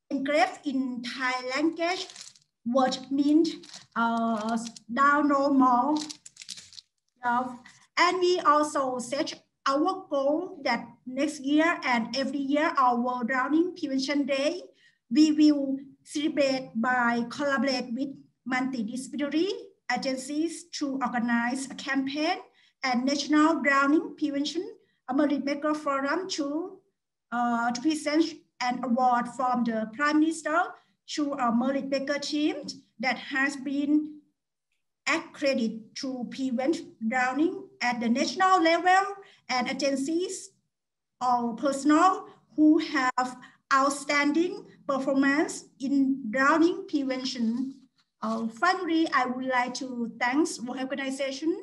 engraved in Thai language, which means uh, down no more. and we also set our goal that next year and every year our World Drowning Prevention Day, we will celebrate by collaborate with multidisciplinary agencies to organize a campaign and National Drowning Prevention Maker Forum to, uh, to present an award from the Prime Minister to a Merit Maker team that has been accredited to prevent drowning at the national level and agencies or personnel who have outstanding performance in drowning prevention uh, finally, I would like to thank World Organization,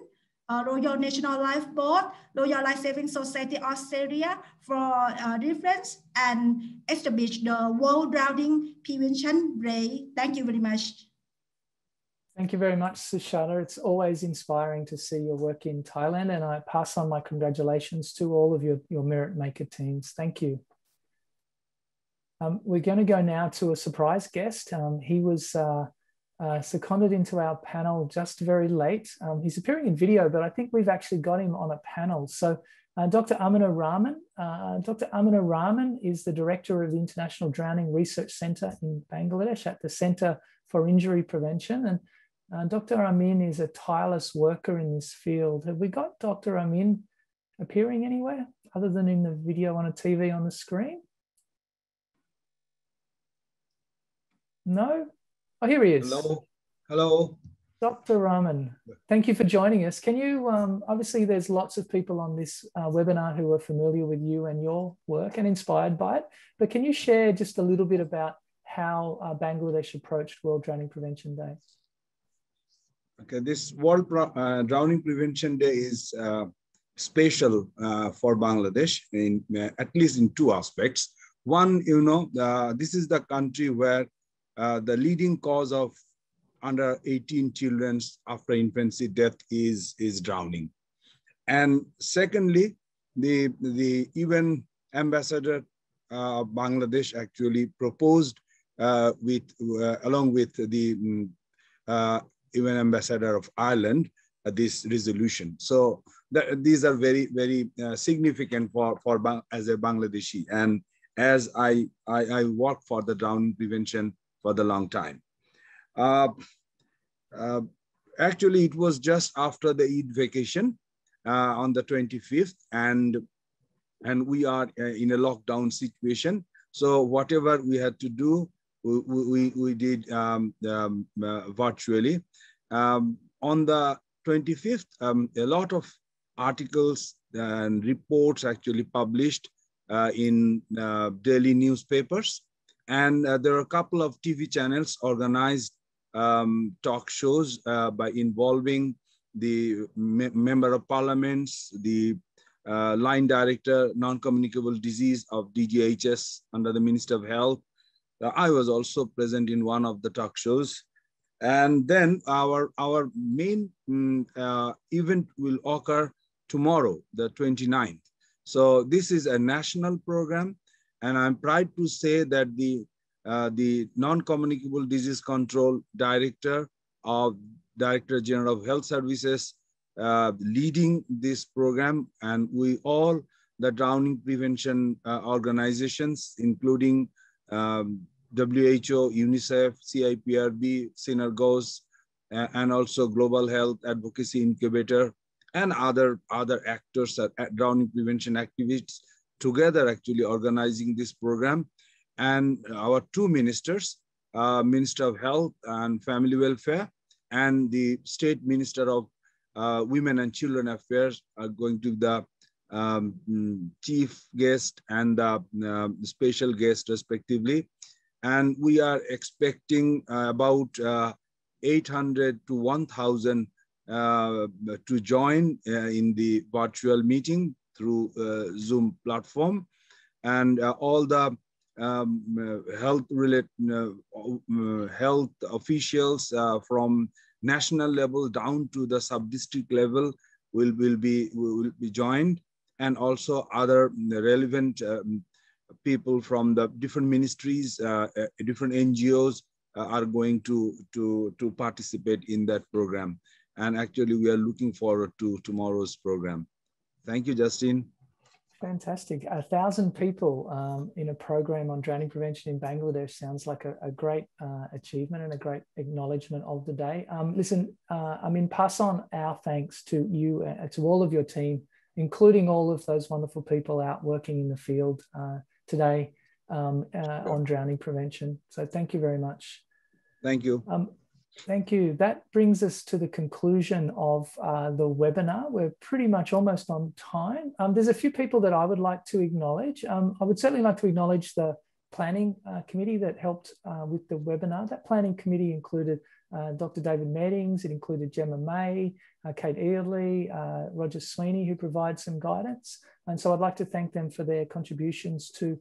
uh, Royal National Life Board, Royal Life Saving Society Australia for uh, reference and establish the World Drowning Prevention Day. Thank you very much. Thank you very much, Suchada. It's always inspiring to see your work in Thailand, and I pass on my congratulations to all of your, your Merit Maker teams. Thank you. Um, we're going to go now to a surprise guest. Um, he was uh, uh, seconded into our panel just very late. Um, he's appearing in video, but I think we've actually got him on a panel. So uh, Dr. Aminur Rahman. Uh, Dr. Aminur Rahman is the director of the International Drowning Research Center in Bangladesh at the Center for Injury Prevention. And uh, Dr. Amin is a tireless worker in this field. Have we got Dr. Amin appearing anywhere other than in the video on a TV on the screen? No? Oh, here he is. Hello. Hello. Dr. Rahman, thank you for joining us. Can you, um, obviously there's lots of people on this uh, webinar who are familiar with you and your work and inspired by it, but can you share just a little bit about how uh, Bangladesh approached World Drowning Prevention Day? Okay, this World uh, Drowning Prevention Day is uh, special uh, for Bangladesh in uh, at least in two aspects. One, you know, this is the country where the leading cause of under 18 children after infancy death is, is drowning. And secondly, the, the UN ambassador uh, of Bangladesh actually proposed uh, with, uh, along with the mm, uh, UN ambassador of Ireland, uh, this resolution. So th these are very, very uh, significant for, for as a Bangladeshi. And as I, I, I work for the drowning prevention for the long time. Uh, uh, actually, it was just after the Eid vacation uh, on the 25th, and and we are uh, in a lockdown situation. So whatever we had to do, we, we, we did um, um, uh, virtually. Um, on the 25th, um, a lot of articles and reports actually published uh, in uh, daily newspapers. And uh, there are a couple of TV channels organized um, talk shows uh, by involving the me member of parliaments, the uh, line director, non-communicable disease of DGHS under the Minister of Health. Uh, I was also present in one of the talk shows. And then our, our main mm, uh, event will occur tomorrow, the 29th. So this is a national program. And I'm proud to say that the uh, the non-communicable disease control director of Director General of Health Services uh, leading this program. And we all, the drowning prevention uh, organizations, including um, WHO, UNICEF, CIPRB, Synergos, and also Global Health Advocacy Incubator, and other, other actors at drowning prevention activists together actually organizing this program and our two ministers, uh, Minister of Health and Family Welfare, and the State Minister of uh, Women and Children Affairs are going to be the um, chief guest and the uh, special guest respectively. And we are expecting uh, about uh, 800 to 1,000 uh, to join in the virtual meeting through Zoom platform. And all the um, uh, health related uh, uh, health officials from national level down to the sub-district level will, will, be, will be joined and also other relevant um, people from the different ministries, uh, different NGOs uh, are going to, to, to participate in that program. And actually we are looking forward to tomorrow's program. Thank you, Justin. Fantastic. A thousand people um, in a program on drowning prevention in Bangladesh sounds like a, a great uh, achievement and a great acknowledgement of the day. Um, listen, uh, I mean, pass on our thanks to you, uh, to all of your team, including all of those wonderful people out working in the field uh, today um, uh, on drowning prevention. So thank you very much. Thank you. Thank you. That brings us to the conclusion of uh, the webinar. We're pretty much almost on time. Um, there's a few people that I would like to acknowledge. Um, I would certainly like to acknowledge the planning uh, committee that helped uh, with the webinar. That planning committee included uh, Dr. David Meddings, it included Gemma May, uh, Kate Earley, uh, Roger Sweeney, who provide some guidance. And so I'd like to thank them for their contributions to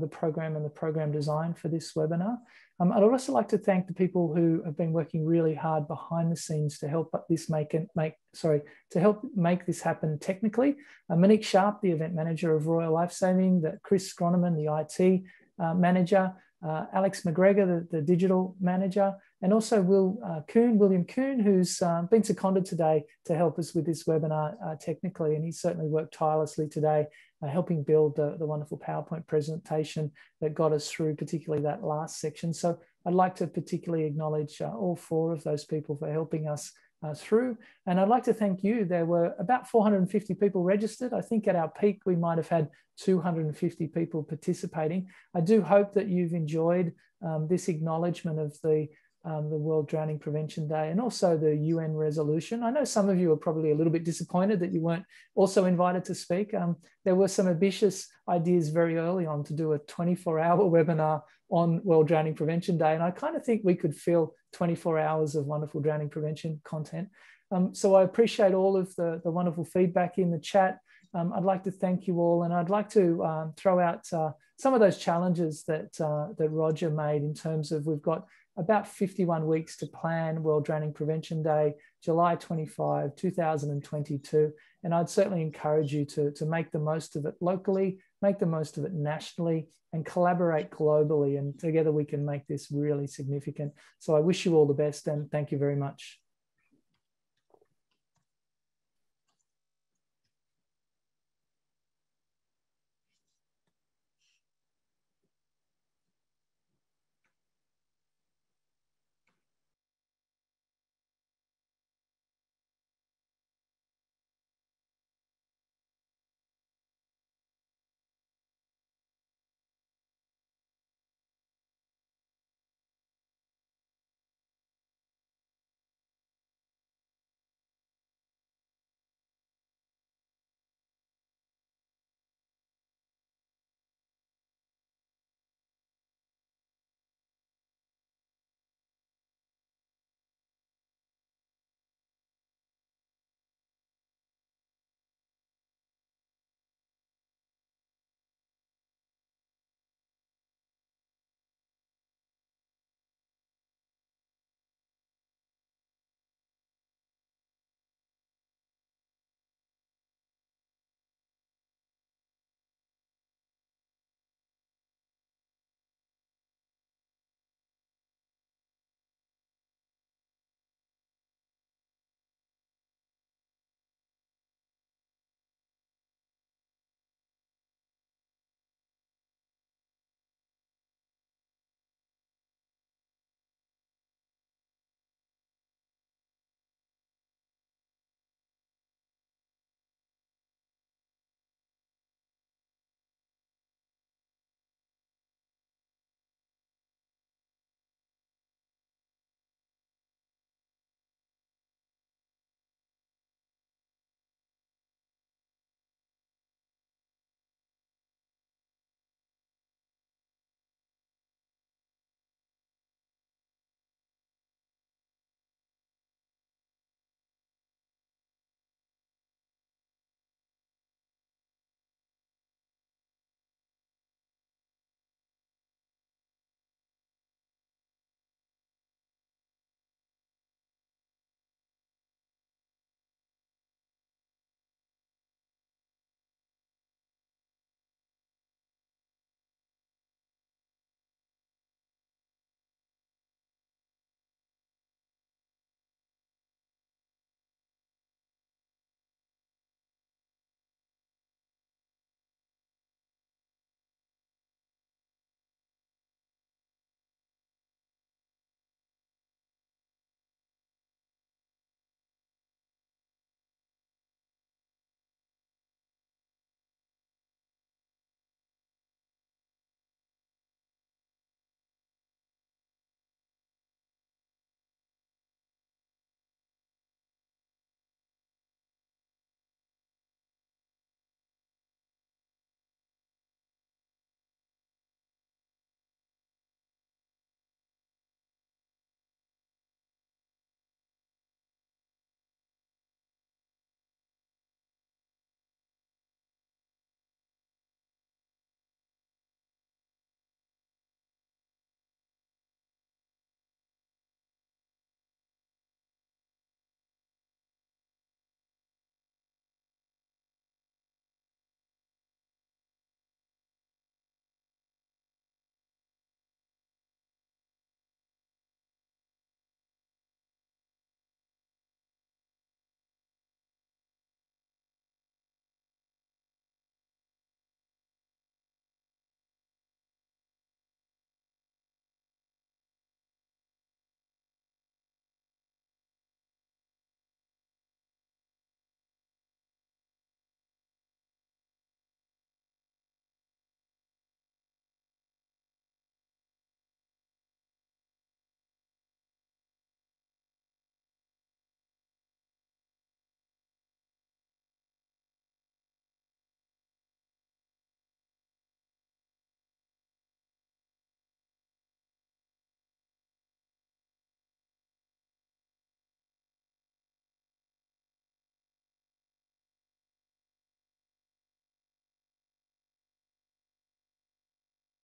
the program and the program design for this webinar. Um, I'd also like to thank the people who have been working really hard behind the scenes to help this make make sorry to help make this happen technically. Uh, Monique Sharp, the event manager of Royal Lifesaving, that Chris Groneman, the IT uh, manager, uh, Alex McGregor, the, the, digital manager, and also Will uh, Kuhn, William Kuhn, who's um, been seconded today to help us with this webinar uh, technically. And he's certainly worked tirelessly today, uh, helping build the, the wonderful PowerPoint presentation that got us through, particularly that last section. So I'd like to particularly acknowledge uh, all four of those people for helping us uh, through. And I'd like to thank you. There were about 450 people registered. I think at our peak, we might have had 250 people participating. I do hope that you've enjoyed um, this acknowledgement of the um, the World Drowning Prevention Day and also the UN resolution. I know some of you are probably a little bit disappointed that you weren't also invited to speak. Um, there were some ambitious ideas very early on to do a 24 hour webinar on World Drowning Prevention Day. And I kind of think we could fill 24 hours of wonderful drowning prevention content. Um, so I appreciate all of the, the wonderful feedback in the chat. Um, I'd like to thank you all, and I'd like to um, throw out uh, some of those challenges that uh, that Roger made in terms of we've got about 51 weeks to plan World Drowning Prevention Day, July 25, 2022. And I'd certainly encourage you to, to make the most of it locally, make the most of it nationally, and collaborate globally. And together we can make this really significant. So I wish you all the best and thank you very much.